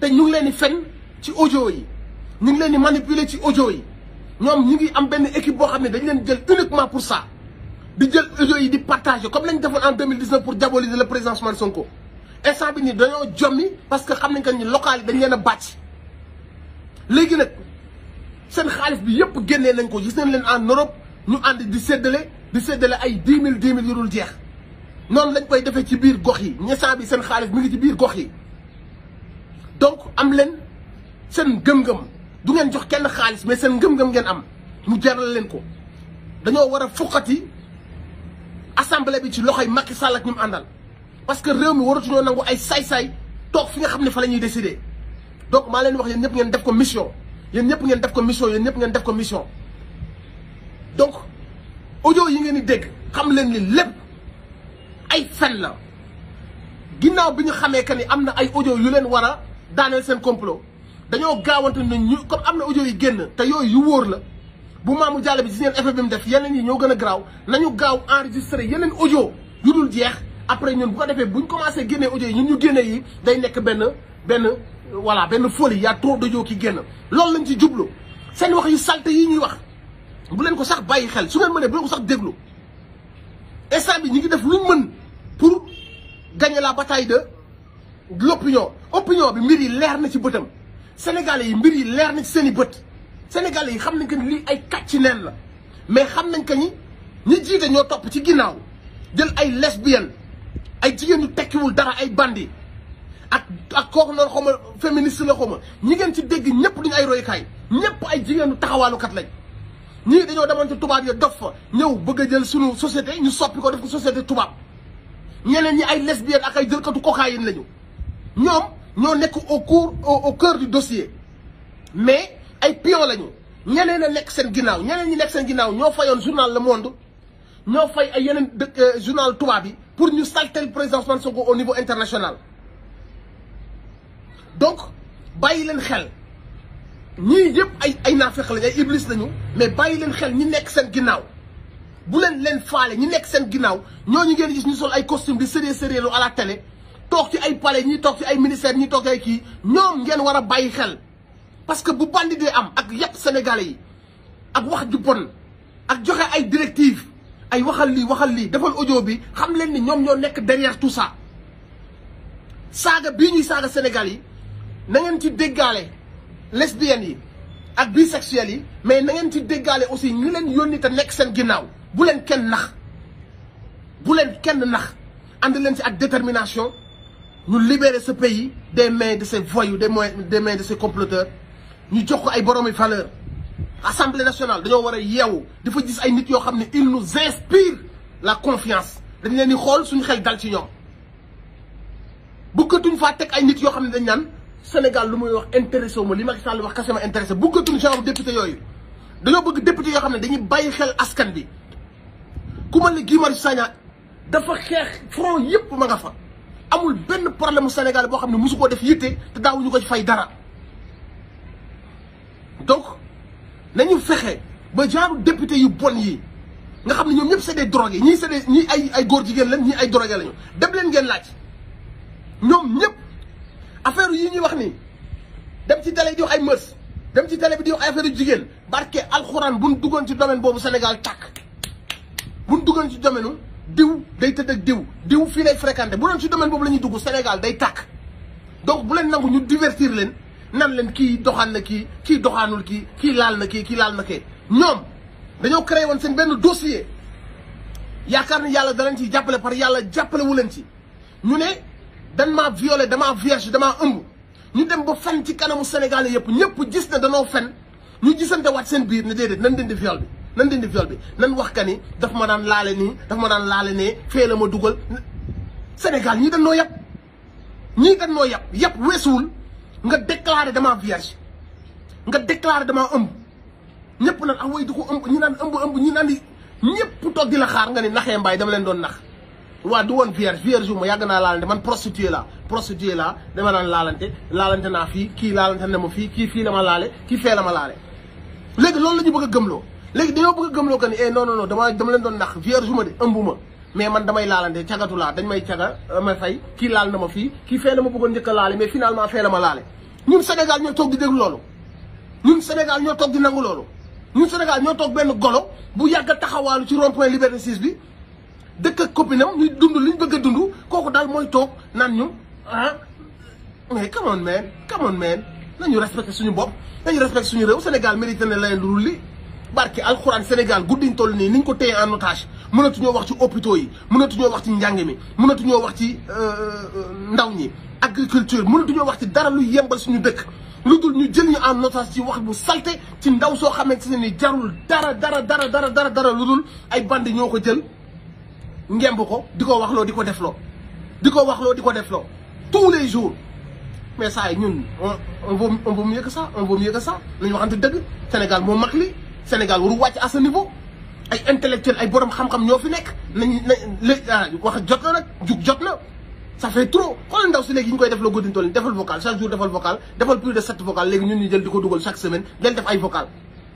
te ñu ngi leen manipuler ci audio yi. Ñoom ñu équipe uniquement pour ça. Di jël audio yi di partager comme lañ defoon en 2019 pour diaboliser le président Ousmane Sonko. Instant bi nii dañoo jommi parce que xam nañ que ni local yi dañ leen a bàcc. Léegi nag seen xaalis bi yëpp génnee nañ en Europe ñu ànd di séddale di séddale ay dix mille dix mille yu dul jeex. Noonu lañ koy defee ci biir gox yi. Ñesant bi seen xaalis mi ngi donc am leen seen gëm-gëm. Du ngeen jox kenn xaalis mais seen ngëm-ngëm ngeen am. Mu jaral leen ko. Dañoo war a fuqati assemblée bi ci loxoy Macky Sall ak ñu mu parce que réew mi waratuñoo nangu ay saay-saay toog fi nga xam ne fa donc maa leen wax yéen def ko mission. Yéen ñëpp ngeen def ko mission yéen ñëpp ngeen def ko donc audio yi ngeen di dégg ni lépp ay fen la. Ginnaaw bi ñu ay audio yu leen daaneel seen complot. Dañoo gaawante ne ñu am na audio yi génn te yooyu yu wóor la bu maamu jàll bi gis ngeen effet bi mu def yeneen yi ñoo gën a garaaw. Nañu gaaw enregistré yeneen audio yu dul jeex. Après ñun bu defee buñ commencé génnee audio yi ñun ñu génnee yi day nekk benn benn voilà benn folie. Y a trop d'audio ki génn. Loolu lañ ci jublu. Seen wax yu salte yi ñuy wax bu leen ko sax bàyyi xel. Su ngeen mënee bu leen ko sax déglu. Instant bi ñu ngi def luñ mën pour gagner la bataille de l'opinion. Opinion bi mbir yi leer na ci bëtam. Sénégalais yi mbir yi leer na ci seen bët. Sénégalais yi xam nañ que ni lii ay kàcc la. Mais xam nañ que ñi ñi jiite ñoo topp ci ginnaaw. Jël ay lesbiennes ay jigéen ñu tekkiwul dara ay bandi ak ak kooku noonu xaw ma féministe la xaw ma ñi ngeen ci dégg ñëpp duñu ay royukaay. Ñëpp ay jigéenu taxawaalukat lañ. Ñii dañoo demoon ci tubaab ya dof fa ñëw bëgg a jël sunu société ñu soppi ko def ko société tubaab. Ñeneen ñi ay lesbiennes ak ay jëlkatu cocaïne lañu. Ñoom ñoo nekk au au cœur du dossier. Mais ay pion lañu. Ñeneen a nekk seen ginnaaw. Ñeneen ñi nekk fayoon journal Le Monde. Ñoo fay ay yeneen dëkk journal tubaab yi pour ñu saltel président Ousmane au niveau international. Donc bàyyi leen xel. Ñii yëpp ay ay naafeq lañu ay iblis lañu. Mais bàyyi leen xel ñi nekk seen ginnaaw. Bu leen leen faale ñi nekk seen ginnaaw. Ñooñu ngeen gis ñu sol ay costume di sérieux à la télé toog ci ay palais ñuy toog ci ay ministères ñuy toog kii ñoom ngeen war a bàyyi xel. Parce que bu bandi dee am ak yàpp sénégalais yi ak wax ju bon ak joxe ay directives ay waxal lii waxal lii defal audio bi xam leen ni ñoom ñoo nekk derrière tout ça. Saaga bii ñuy saaga Sénégal yi na ngeen ci déggaale lesbiennes yi ak bisexuels yi mais na ngeen ci déggaale aussi ñi leen yónni te nekk seen ginnaaw. Bu leen kenn nax. Bu leen kenn nax. Ànd leen ci ak détermination. Ñu libérer ce pays des mains de ces voyous des mains des de ces comploteurs. Ñu jox ko ay boroomi valeur. Assemblée nationale dañoo war a yeewu dafa gis ay nit yoo xam ne ils nous inspirent la confiance. Dal ci ñoom. Bëggatuñ faa teg ay nit yoo xam ne dañ naan Sénégal muy wax intéressé kese ma intéressé. Bëggatuñ genre député yooyu. Dañoo bëgg député yoo xam ne dañuy bàyyi xel askan bi. Guy Marius Sagna dafa xeex front nga fa amul benn problème mu Sénégal boo xam ne mosu koo def yitte te daawuñu ko ci fay dara donc nañu fexe ba genre député yu bon yi nga xam ne ñoom ñëpp c'est des drogués ñii c'est des ñii ay ay góor jigéen lañ ñii ay drogués lañu dem leen ngeen laaj ñoom ñëpp affaire yi ñuy wax nii dem ci télé di wax ay mœurs dem ci télé bi di wax ay affaire yu jigéen barke alxuraan bu ñu duggoon ci domaine boobu Sénégal tàkk bu ñu duggoon ci domaine diw day tëdd ak diw. Diw fii lay fréquenté. Bu doon ci domaine boobu la ñuy dugg Sénégal day tàkk. Donc bu leen nangu ñu divertir leen nan leen kii doxaan na kii kii doxaanul kii kii laal na kii kii laal na kii. Ñoom dañoo créé woon seen benn dossier. Yaakaar ni yàlla da leen ciy jàppale par yàlla jàppale wu leen ci. Ñu ne dan maa violé damaa vierge damaa ëmb. Ñu dem ba fen ci kanamu Sénégalais yëpp ñëpp gis ne danoo fen. Ñu gisante waat seen biir ne déedéet nan di viol bi. Nan dindi viol bi? Nan wax ka ni daf ma daan laale nii daf ma daan laale nee fee la ma dugal. Sénégal ñii dañ noo yàpp ñii dañ noo yàpp yàpp weesuwul. Nga déclaré dama vierge. Nga déclaré dama ëmb. Ñëpp naan ah way di ko ëmb. Ñi naan ëmb ëmb ñi naan di ñëpp toog di la xaar nga ni naxee mbaay dama leen doon nax. Waa du woon vierge. Vierge ma yàgg naa laalante. Man prostitué la prostitué la dama naan laalante. Laalante naa fii kii laalante na ma fii kii fii la ma laale kii fee la ma laale. Léegi loolu la ñu bëgg a gëmloo. Léegi dañoo bëgg a gëmloo que ni eh non non dama dama leen doon nax vierge ma de ëmbu ma mais man damay laalante cagatu laa dañ may caga ma fay kii laal na ma fii kii fee la ma bëggoon njëkk a laale mais finalement fee la ma laale. Ñoo toog di déglu loolu. Ñun Sénégal ñoo toog di nangu loolu. Ñun ñoo toog benn golo bu yàgg a ci rond point Liberté 6 bi dëkk ak copinam ñu dund li ñu bëgg a dund kooku daal mooy toog naan ñu ah mais come on man come on man nañu suñu bopp nañu respecté suñu réew Sénégal mérité na leen lu li barke alxuraan Sénégal guddiñ toll téye en otage mënatuñoo wax ci hôpitaux yi wax ndaw ñi agriculture mënatuñoo wax ci dara lu yembal suñu en otage salte ci ndaw ni dara dara dara dara dara dara lu dul ay bandi jël ngemb ko di tous les jours. Mais saa yi ñun on on vaut mieux que ça on vaut mieux que ça. Sénégal Sénégal waru wàcc à ce niveau. Ay intellectuel ay borom xam-xam ñoo fi nekk. Nañ na léegi wax jot na nag jug jot na. Ça fait trop. Xoolal ndaw si léegi ñu koy def la guddi tool defal vocal chaque jour defal vocal defal plus de sept vocal léegi ñun ñu jël di ko dugal chaque semaine del def ay vocal.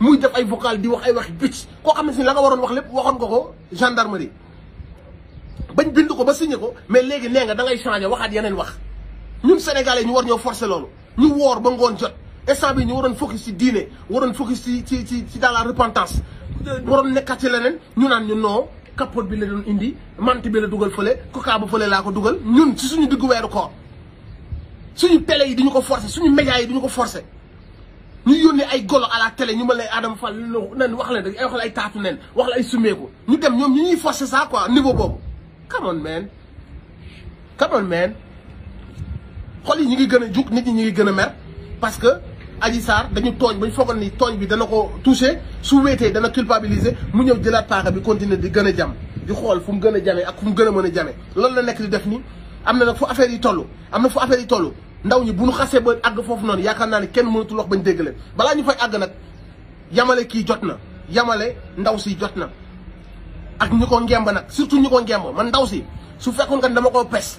Muy def ay vocal di wax ay wax bitch koo xam ne si la nga waroon wax lépp waxoon ko ko gendarmerie. Bañ bind ko ba signé ko mais léegi nee nga da ngay changé waxaat yeneen wax. Ñun sénégalais ñu war ñoo forcer loolu. Ñu woor ba ngoon jot. Instant bi ñu waroon focus ci diine waroon focus ci ci ci ci dans la repentance. Waroon nekkat ci leneen ñu naan ñu non capote bi la indi mante bi la dugal fële coca ba ko dugal. Ñun ci suñu diggu weeru koor suñu télé yi duñu ko forcer suñu médias yi duñu ko forcer. Ñu yónnee ay golo à la télé ñu mën lay Adama Fall nen wax leen rek ay wax la ay taatu nen wax la forcer ça quoi niveau boobu. Come on man. Come on man. Xol yi ñu ngi gën a jug nit ñi ñu parce que Adji Sarr dañu tooñ bañ foogal ni tooñ bi dana ko touché su wéetee dana culpabiliser mu ñëw jëlaat paaka bi continuer di gën a jam di xool fu mu gën a jamee ak fu mu gën a mën a jamee loolu la nekk di def ni am na nag fu affaire yi toll am na fu affaire yi toll. Ndaw ñi bu ñu xasee ba àgg foofu noonu yaakaar naa ne kenn mënatul wax bañ dégg leen. Balaa ñu fay àgg nag yamale kii jot na yamale ndaw si jot na. Ak ñi ko ngemb nag surtout ñi ko ngemb man ndaw si su fekkoon nga dama ko pes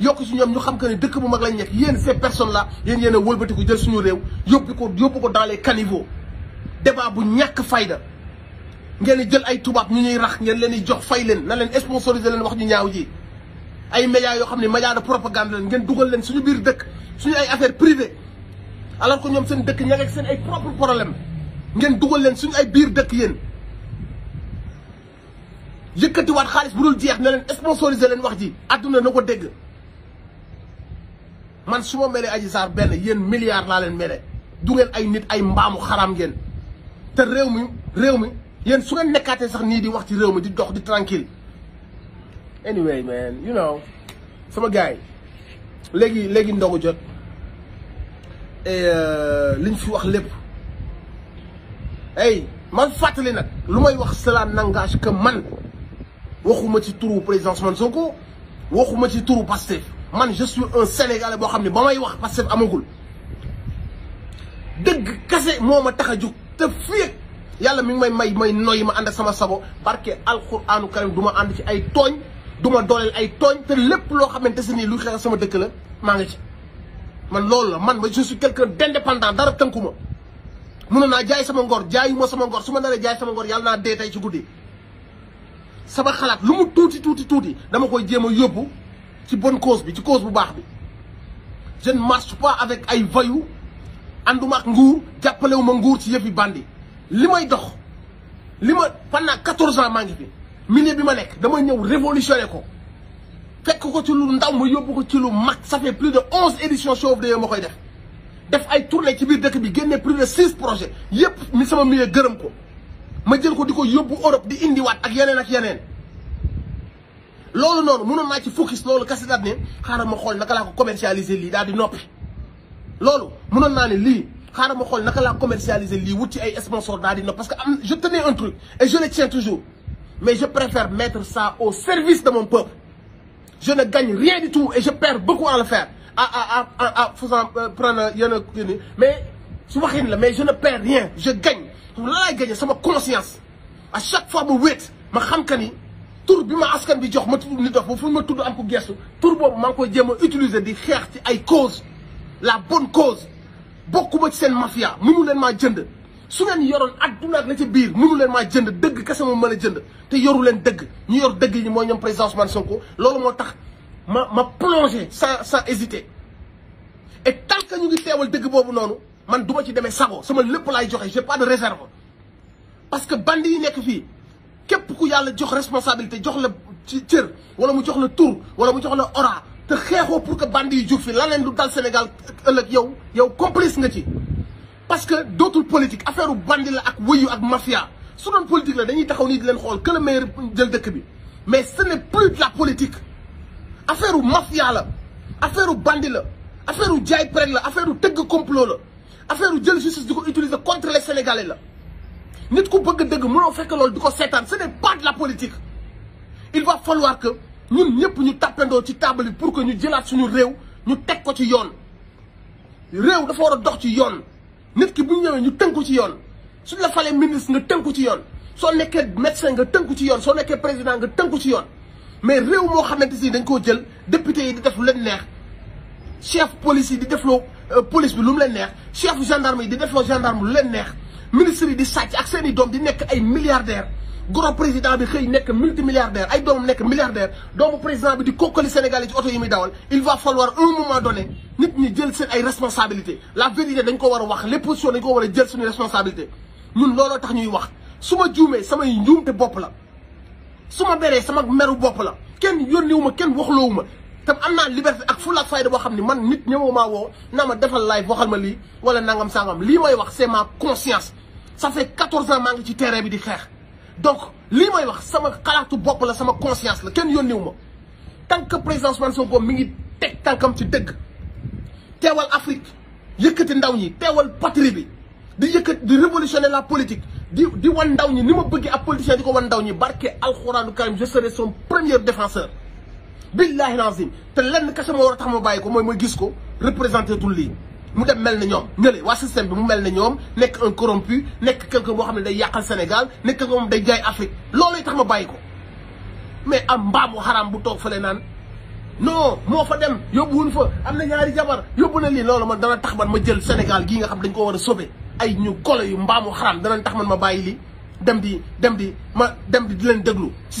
yokk ci ñoom ñu xam que ne dëkk bu mag lañ nekk. Yéen ces personnes là yéen yéen a wëlbatiku jël suñu réew yóbbu ko yóbbu ko dans les caniveaux. Débat bu ñàkk fayda. Ngeen jël ay tubaab ñu ñuy rax ngeen leen di jox fay leen na leen sponsoriser leen wax ñaaw ji. Ay médias de propagande leen ngeen dugal leen suñu biir dëkk suñu ay affaire privée alors que ñoom seen dëkk ña ngi seen ay propre problème ngeen leen suñu ay biir dëkk bu dul jeex ne leen sponsoriser leen wax ji. Na dégg man su ma melee Adji Sarr benn yéen milliards laa leen mele du ngeen ay nit ay mbaamu xaraam ngeen te réew mi réew mi yéen su ngeen nekkaatee sax nii di wax ci réew mi di dox di tranquille anyway man you know sama gars yi léegi léegi ndogu jot et liñ fi wax lépp hey man fàttali nag lu may wax cela n'engage que man waxuma ci turu président Ousmane Sonko waxuma ci turu Pastef man je suis un sénégalais boo xam ne ba may wax Pastef amagul. Dëgg kase moo ma tax a jug te fii yàlla mi ngi may may may noy ma ànd ak sama sabo barke alquranu karim du ma ànd ci ay tooñ du ma dooleel ay tooñ te lépp loo xamante si nii luy xeex sama dëkk la maa ngi ci. Man loolu la man ma je suis quelqu'un d'indépendant dara tënku ma. Mënoon naa jaay sama ngor jaayuma sama ngor. Su ma naree jaay sama ngor yàlla naa dee tey ci guddi. Sama xalaat lu mu tuuti tuuti tuuti dama koy jéem a ci bonne cause bi ci cause bu je ne marche pas avec ay voyous ànduma ak nguur jàppalewu ma nguur ci yëfi bandi. Li pendant quatorze ans maa ngi fi. Milieu bi ma nekk dama ñëw révolutionner ko. Fekk ça fait plus de onze éditions ma def. Def ay tournée ci biir dëkk plus de six projets. Yëpp mi sama milieu gërëm ko. Ma jël ko di ko Europe di loolu noonu mënoon naa ci focus loolu kese daal ne xaaral ma xool naka laa ko commercialiser lii daal di noppi. loolu mënoon naa ne lii xaaral ma xool naka laa commercialiser lii wut ci ay sponsor daal di noppi parce que am je tenais un truc et je le tiens toujours mais je préfère mettre ça au service de mon peuple. je ne gagne rien du tout et je perds beaucoup à le faire à à à à faisant prendre yenn kii mais su waxin la mais je ne perds rien je gagne. la laay gagné sama conscience. à chaque fois ma wéet ma xam que ni tur bi ma askan bi jox ma tudd nit dof ba fu ma tudd am ko gestu tur boobu maa koy jéem utiliser di xeex ci ay cause la bonne cause. Bokkuma ci seen mafia mënu leen maa jënd. Su ngeen yoroon adduna ak la ci biir mënu leen maa jënd dëgg kese ma mën jënd te yoru leen dëgg. Ñu yor dëgg yi mooy ñoom président Ousmane Sonko. Loolu moo tax ma ma plongé sans sans hésiter. Et tant que ñu ngi teewal dëgg boobu noonu man du ma ci demee sago sama lépp laay joxe j'ai pas de réserve. Parce que bandi yi nekk fii ku responsabilité que parce que dootul politique affaire u bandi mafia politique la dañuy taxaw mais ce n'est plus de la politique. affaire u mafia affaire u bandi la affaire u jaay prek la affaire u tëgg complot affaire justice contre les sénégalais la nit ku bëgg dëgg mënoo fekk loolu di ce n'est pas de la politique. Il va falloir que ñun ñëpp ñu tàppandoo ci table pour que ñu jëlaat suñu réew ñu teg ko ci yoon. Réew dafa war a dox ci yoon. Nit ki bu ñu ñëwee ñu tënku ci yoon. Suñ la falee ministre nga tënku ci yoon. Soo nekkee médecin nga tënku ci yoon. Soo nekkee président nga tënku ci yoon. Mais réew moo xamante si dañ koo député yi di def chef police yi di defloo police bi chef gendarme ministre yi di sàcc ak seen i doom di nekk président bi xëy nekk multimilliardaire ay doomam nekk milliardaire doomu président bi di Sénégal il va falloir un moment donné nit ñi jël seen ay responsabilité la vérité dañ ko les positions dañ responsabilité ñun looloo tax ñuy wax su ma juumee samay njuumte bopp la su ma beree sama meru bopp la kenn yónniwu ma te am liberté ak ak fayda man nit defal live waxal ma wala nangam sangam wax c'est ma conscience. Ça fait 14 ans maa ngi ci terrain bi di xeex. Donc lii may wax sama xalaatu bopp la sama conscience la kenn yónniwu tant que président Ousmane Sonko mi ngi ci Afrique yëkkati ndaw ñi patrie bi di di révolutionner la politique di di ndaw ñi ni ma politicien di ko wan ndaw ñi. Je serai son premier défenseur billahi lazim te lenn kese moo war tax ko mooy mooy gis ko mu dem bi mu corrompu quelqu'un boo xam day Sénégal quelqu'un moom day Afrique. Loolooy tax ma mais am mbaamu xaraam bu toog non moo fa dem yóbbuwuñ fa am ñaari jabar yóbbu na lii. Loolu man ma jël Sénégal gii nga xam dañ ko war a sauver ay ñu golo yu mbaamu tax ma dem di dem di ma dem di di ci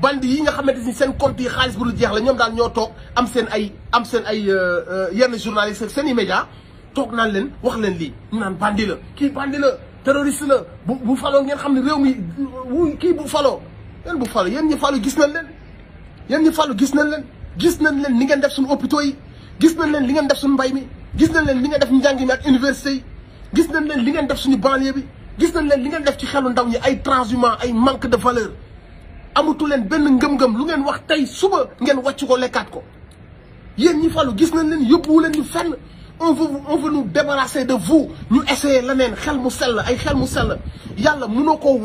bande yi nga xamante ni seen compte yi xaalis bu dul jeex la ñoom daal ñoo toog am seen ay am seen ay yenn journalistes seen média toog naan leen wax leen lii ñu naan bandi la kii bandi la terroriste la bu bu faloo ngeen xam ne réew mi kii bu faloo yéen bu faloo yéen ñi faloo gis nañ leen yéen ñi faloo gis nañ leen gis nañ leen li ngeen def suñu hôpitaux yi gis nañ leen li ngeen def suñu mbay mi gis nañ leen li ngeen def njàng mi ak université yi gis nañ leen li ngeen def suñu banlieue bi gis nañ leen li ngeen def ci xelu ndaw ñi ay transhumant ay manque de valeur amatu leen benn ngëm-ngëm lu ngeen wax tey suba ngeen wàcc ko lekkaat ko. Yéen ñi falu gis nañ leen yóbbuwu leen ñu fenn. On veut on veut nous débarrasser de vous. Ñu essayer leneen xel mu sell ay xel mu sell. Yàlla mënoo ko